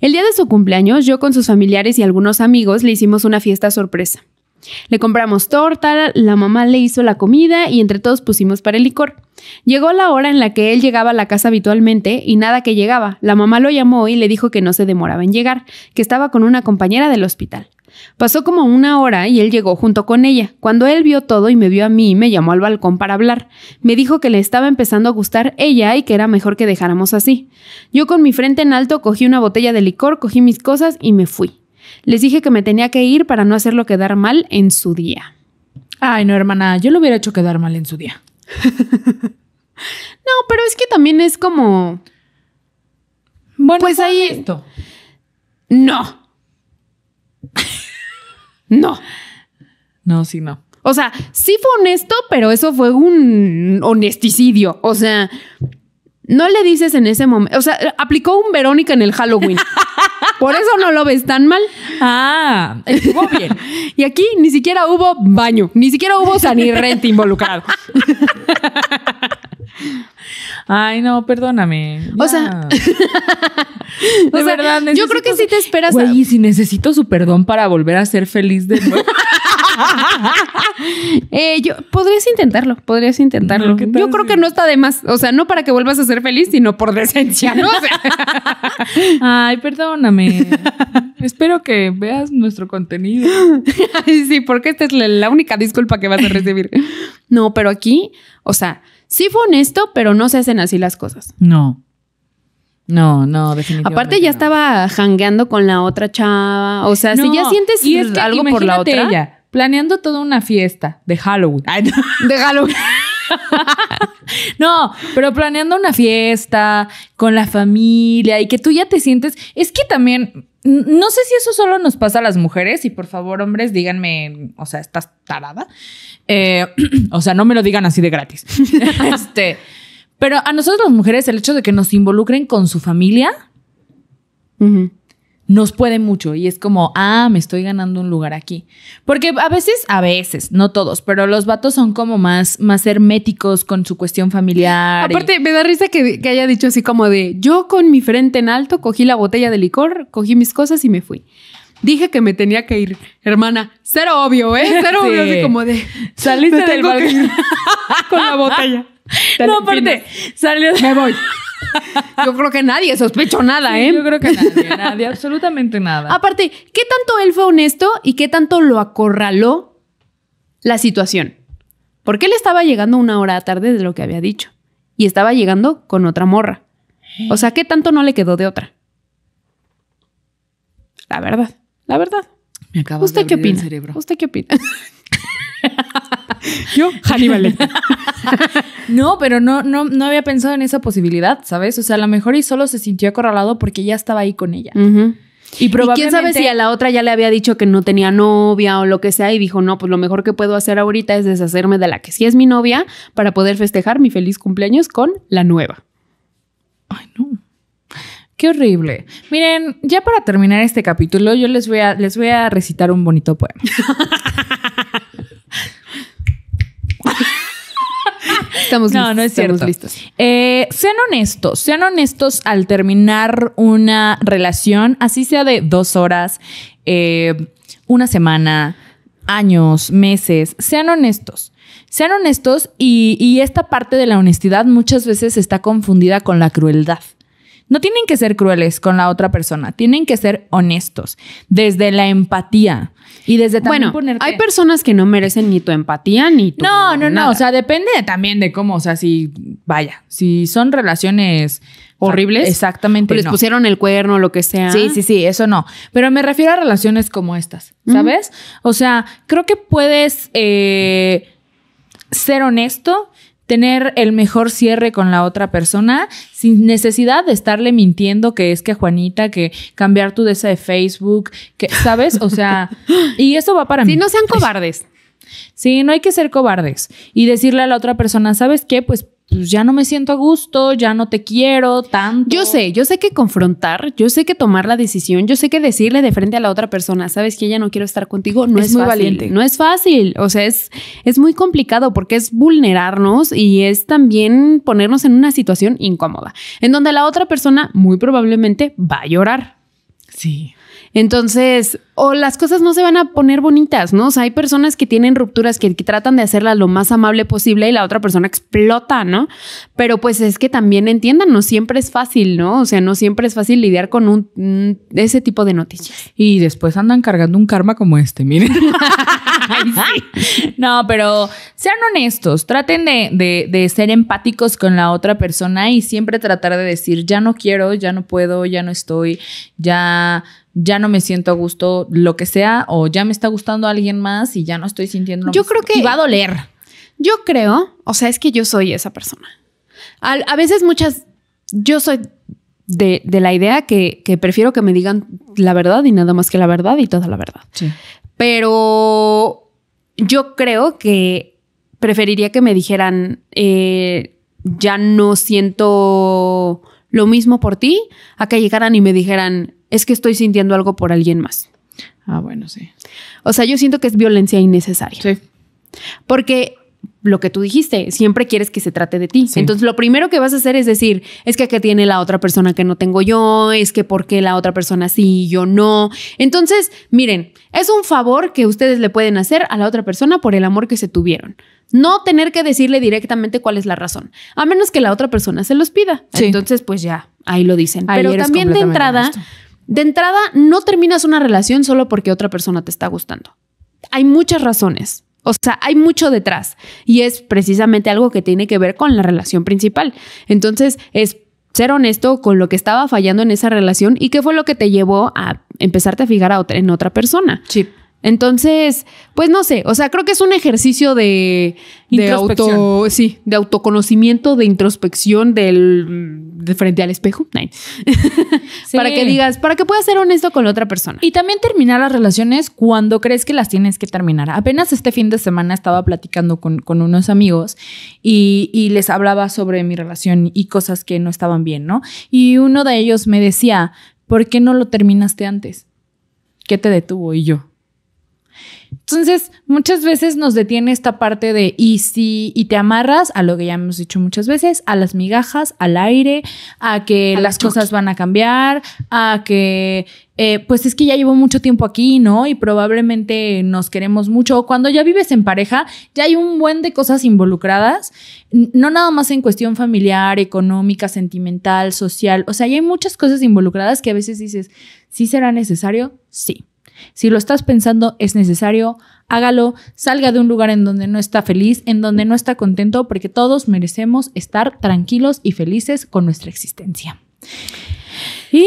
El día de su cumpleaños, yo con sus familiares y algunos amigos le hicimos una fiesta sorpresa. Le compramos torta, la mamá le hizo la comida y entre todos pusimos para el licor. Llegó la hora en la que él llegaba a la casa habitualmente y nada que llegaba. La mamá lo llamó y le dijo que no se demoraba en llegar, que estaba con una compañera del hospital. Pasó como una hora y él llegó junto con ella. Cuando él vio todo y me vio a mí, me llamó al balcón para hablar. Me dijo que le estaba empezando a gustar ella y que era mejor que dejáramos así. Yo con mi frente en alto cogí una botella de licor, cogí mis cosas y me fui. Les dije que me tenía que ir para no hacerlo quedar mal en su día.
Ay, no, hermana, yo lo hubiera hecho quedar mal en su día.
No, pero es que también es como...
Bueno,
Pues ahí-
honesto.
No. No.
No, sí, no.
O sea, sí fue honesto, pero eso fue un honesticidio. O sea, no le dices en ese momento. O sea, aplicó un Verónica en el Halloween. Por eso no lo ves tan mal.
Ah, estuvo bien.
Y aquí ni siquiera hubo baño, ni siquiera hubo sanirrente involucrado.
Ay, no, perdóname.
O sea,
de
O sea,
verdad,
yo creo que sí te esperas. a-
Güey, y si necesito su perdón para volver a ser feliz de nuevo.
Eh, yo podrías intentarlo, podrías intentarlo.
No, ¿qué tal
Yo creo que no está de más. O sea, no para que vuelvas a ser feliz, sino por decencia, ¿no? O sea,
Ay, perdóname. Espero que veas nuestro contenido.
Ay, sí, porque esta es la, la única disculpa que vas a recibir. No, pero aquí, o sea, sí fue honesto, pero no se hacen así las cosas.
No. No, no, definitivamente.
Aparte ya
no.
estaba jangueando con la otra chava. O sea, si ya sientes
y es que
algo por la otra,
ella planeando toda una fiesta de Halloween. Ay, no.
déjalo.
No, pero planeando una fiesta con la familia y que tú ya te sientes. Es que también. No sé si eso solo nos pasa a las mujeres y por favor, hombres, díganme, o sea, ¿estás tarada? Eh, o sea, no me lo digan así de gratis. este, pero a nosotros las mujeres el hecho de que nos involucren con su familia. Nos puede mucho y es como, ah, me estoy ganando un lugar aquí. Porque a veces, a veces, no todos, pero los vatos son como más, más herméticos con su cuestión familiar. y-
Aparte, me da risa que, que haya dicho así como de, yo con mi frente en alto cogí la botella de licor, cogí mis cosas y me fui. Dije que me tenía que ir. Hermana, cero obvio, ¿eh? Cero
Sí.
obvio, así como de...
saliste del
que
balcón.
con la botella.
No, aparte, salió.
Me voy. Yo creo que nadie sospechó nada, ¿eh?
Yo creo que nadie, nadie, absolutamente nada.
Aparte, ¿qué tanto él fue honesto y qué tanto lo acorraló la situación? Porque él estaba llegando una hora tarde de lo que había dicho. Y estaba llegando con otra morra. O sea, ¿qué tanto no le quedó de otra? La verdad, la verdad.
Me
¿Usted
de
qué
abrir el
opina? ¿Usted qué opina? Yo, Hannibal. Lecter.
No, pero no, no, no había pensado en esa posibilidad, ¿sabes? O sea, a lo mejor y solo se sintió acorralado porque ya estaba ahí con ella. Y
¿Y quién sabe
probablemente-
si a la otra ya le había dicho que no tenía novia o lo que sea y dijo, no, pues lo mejor que puedo hacer ahorita es deshacerme de la que sí es mi novia para poder festejar mi feliz cumpleaños con la nueva.
Ay, no. Qué horrible. Miren, ya para terminar este capítulo, yo les voy a, les voy a recitar un bonito poema.
Estamos
No,
listos,
no es cierto.
listos.
Eh, sean honestos, sean honestos al terminar una relación, así sea de dos horas, eh, una semana, años, meses, sean honestos. Sean honestos y, y esta parte de la honestidad muchas veces está confundida con la crueldad. No tienen que ser crueles con la otra persona, tienen que ser honestos desde la empatía y desde también
Bueno,
ponerte...
hay personas que no merecen ni tu empatía ni tu
No, no, no. O sea, depende también de cómo. O sea, si, vaya, si son relaciones
horribles.
Exactamente.
O les
no.
pusieron el cuerno, lo que sea.
Sí, sí, sí, eso no. Pero me refiero a relaciones como estas, ¿sabes? O sea, creo que puedes eh, ser honesto, tener el mejor cierre con la otra persona sin necesidad de estarle mintiendo que es que Juanita, que cambiar tu de esa de Facebook, que, ¿sabes? O sea, y eso va para mí.
Sí, no sean cobardes.
Sí, no hay que ser cobardes y decirle a la otra persona, ¿sabes qué? Pues, pues ya no me siento a gusto, ya no te quiero tanto.
Yo sé, yo sé que confrontar, yo sé que tomar la decisión, yo sé que decirle de frente a la otra persona, sabes que ya no quiero estar contigo, no
Es
es,
muy
fácil.
valiente.
No es fácil, o sea, es, es muy complicado porque es vulnerarnos y es también ponernos en una situación incómoda, en donde la otra persona muy probablemente va a llorar.
Sí.
Entonces, o las cosas no se van a poner bonitas, ¿no? O sea, hay personas que tienen rupturas que, que tratan de hacerla lo más amable posible y la otra persona explota, ¿no? Pero pues es que también entiendan, no siempre es fácil, ¿no? O sea, no siempre es fácil lidiar con un, ese tipo de noticias.
Y después andan cargando un karma como este, miren. No, pero sean honestos, traten de, de- de ser empáticos con la otra persona y siempre tratar de decir, ya no quiero, ya no puedo, ya no estoy, ya, ya no me siento a gusto, lo que sea, o ya me está gustando alguien más y ya no estoy sintiendo
Yo creo que-
Y va a doler.
Yo creo, o sea, es que yo soy esa persona. Al- a veces muchas, yo soy de, de la idea que, que prefiero que me digan la verdad y nada más que la verdad y toda la verdad.
Sí.
Pero yo creo que preferiría que me dijeran, eh, ya no siento lo mismo por ti, a que llegaran y me dijeran, es que estoy sintiendo algo por alguien más.
Ah, bueno, sí.
O sea, yo siento que es violencia innecesaria.
Sí.
Porque lo que tú dijiste, siempre quieres que se trate de ti.
Sí.
Entonces, lo primero que vas a hacer es decir, es que que tiene la otra persona que no tengo yo, es que por qué la otra persona sí y yo no. Entonces, miren, es un favor que ustedes le pueden hacer a la otra persona por el amor que se tuvieron. No tener que decirle directamente cuál es la razón, a menos que la otra persona se los pida.
Sí.
Entonces, pues ya, ahí lo dicen.
Ahí
Pero también de entrada,
honesto.
De entrada, no terminas una relación solo porque otra persona te está gustando. Hay muchas razones. O sea, hay mucho detrás. Y es precisamente algo que tiene que ver con la relación principal. Entonces, es ser honesto con lo que estaba fallando en esa relación y qué fue lo que te llevó a empezarte a fijar a otra, en otra persona.
Sí.
Entonces, pues no sé, o sea, creo que es un ejercicio de, auto, sí, de autoconocimiento, de introspección del de frente al espejo, Ay. para que digas, para que puedas ser honesto con la otra persona.
Y también terminar las relaciones cuando crees que las tienes que terminar. Apenas este fin de semana estaba platicando con, con unos amigos y, y les hablaba sobre mi relación y cosas que no estaban bien, ¿no? Y uno de ellos me decía, ¿por qué no lo terminaste antes? ¿Qué te detuvo? Y yo. Entonces, muchas veces nos detiene esta parte de y si y te amarras a lo que ya hemos dicho muchas veces, a las migajas, al aire, a que
A
las cosas van a cambiar, a que eh, pues es que ya llevo mucho tiempo aquí, ¿no? Y probablemente nos queremos mucho. Cuando ya vives en pareja, ya hay un buen de cosas involucradas, no nada más en cuestión familiar, económica, sentimental, social. O sea, ya hay muchas cosas involucradas que a veces dices, ¿sí será necesario? Sí. Si lo estás pensando, es necesario, hágalo, salga de un lugar en donde no está feliz, en donde no está contento, porque todos merecemos estar tranquilos y felices con nuestra existencia. Y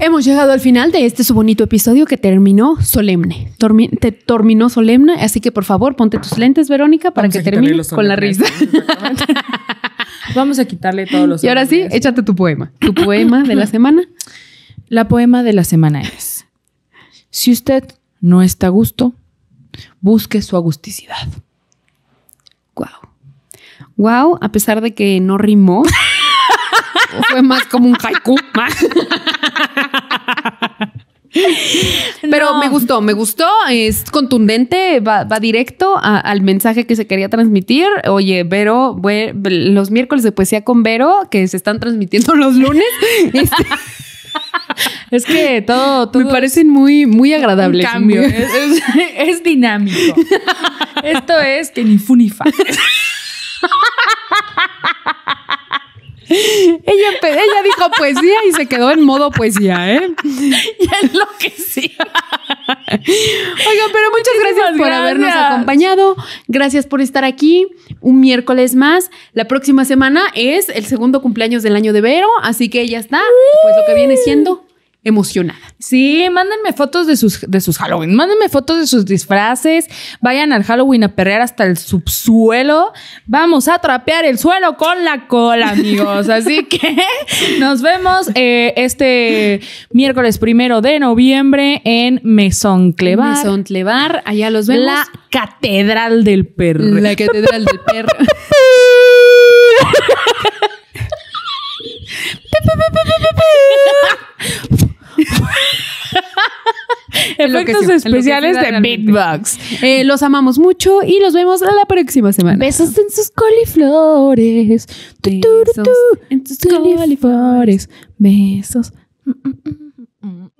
Hemos llegado al final de este su bonito episodio que terminó solemne. Tormi- te terminó solemne, así que por favor ponte tus lentes, Verónica, para
Vamos
que termine con la risa.
vamos a quitarle todos los
Y ahora sí, échate tu poema. Tu poema de la semana.
La poema de la semana es: Si usted no está a gusto, busque su agusticidad.
Wow. Wow, a pesar de que no rimó. fue más como un haiku. Pero
No.
me gustó, me gustó, es contundente, va, va directo a- al mensaje que se quería transmitir. Oye, Vero, bue- los miércoles de poesía con Vero, que se están transmitiendo los lunes, este,
Es que todo, todo
me parecen muy, muy
un
agradables.
cambio.
Muy-
Es, es- es dinámico. Esto es que ni fu ni fa.
Ella, ella dijo poesía y se quedó en modo poesía, ¿eh?
Ya enloquecí.
Oigan, pero muchas gracias
Muchísimas
por habernos
gracias.
acompañado. Gracias por estar aquí un miércoles más. La próxima semana es el segundo cumpleaños del año de Vero, así que ella está, pues lo que viene siendo emocionada.
Sí, mándenme fotos de sus, de sus Halloween, mándenme fotos de sus disfraces, vayan al Halloween a perrear hasta el subsuelo, vamos a trapear el suelo con la cola, amigos. Así que nos vemos eh, este miércoles primero de noviembre en Mesón Clevar,
Mesón Clevar, allá los vemos.
la catedral del perro.
La catedral del perro.
Efectos especiales de Beatbox.
Eh, los amamos mucho y los vemos la próxima semana.
Besos en sus coliflores.
En sus
coliflores. Besos. Mm, mm,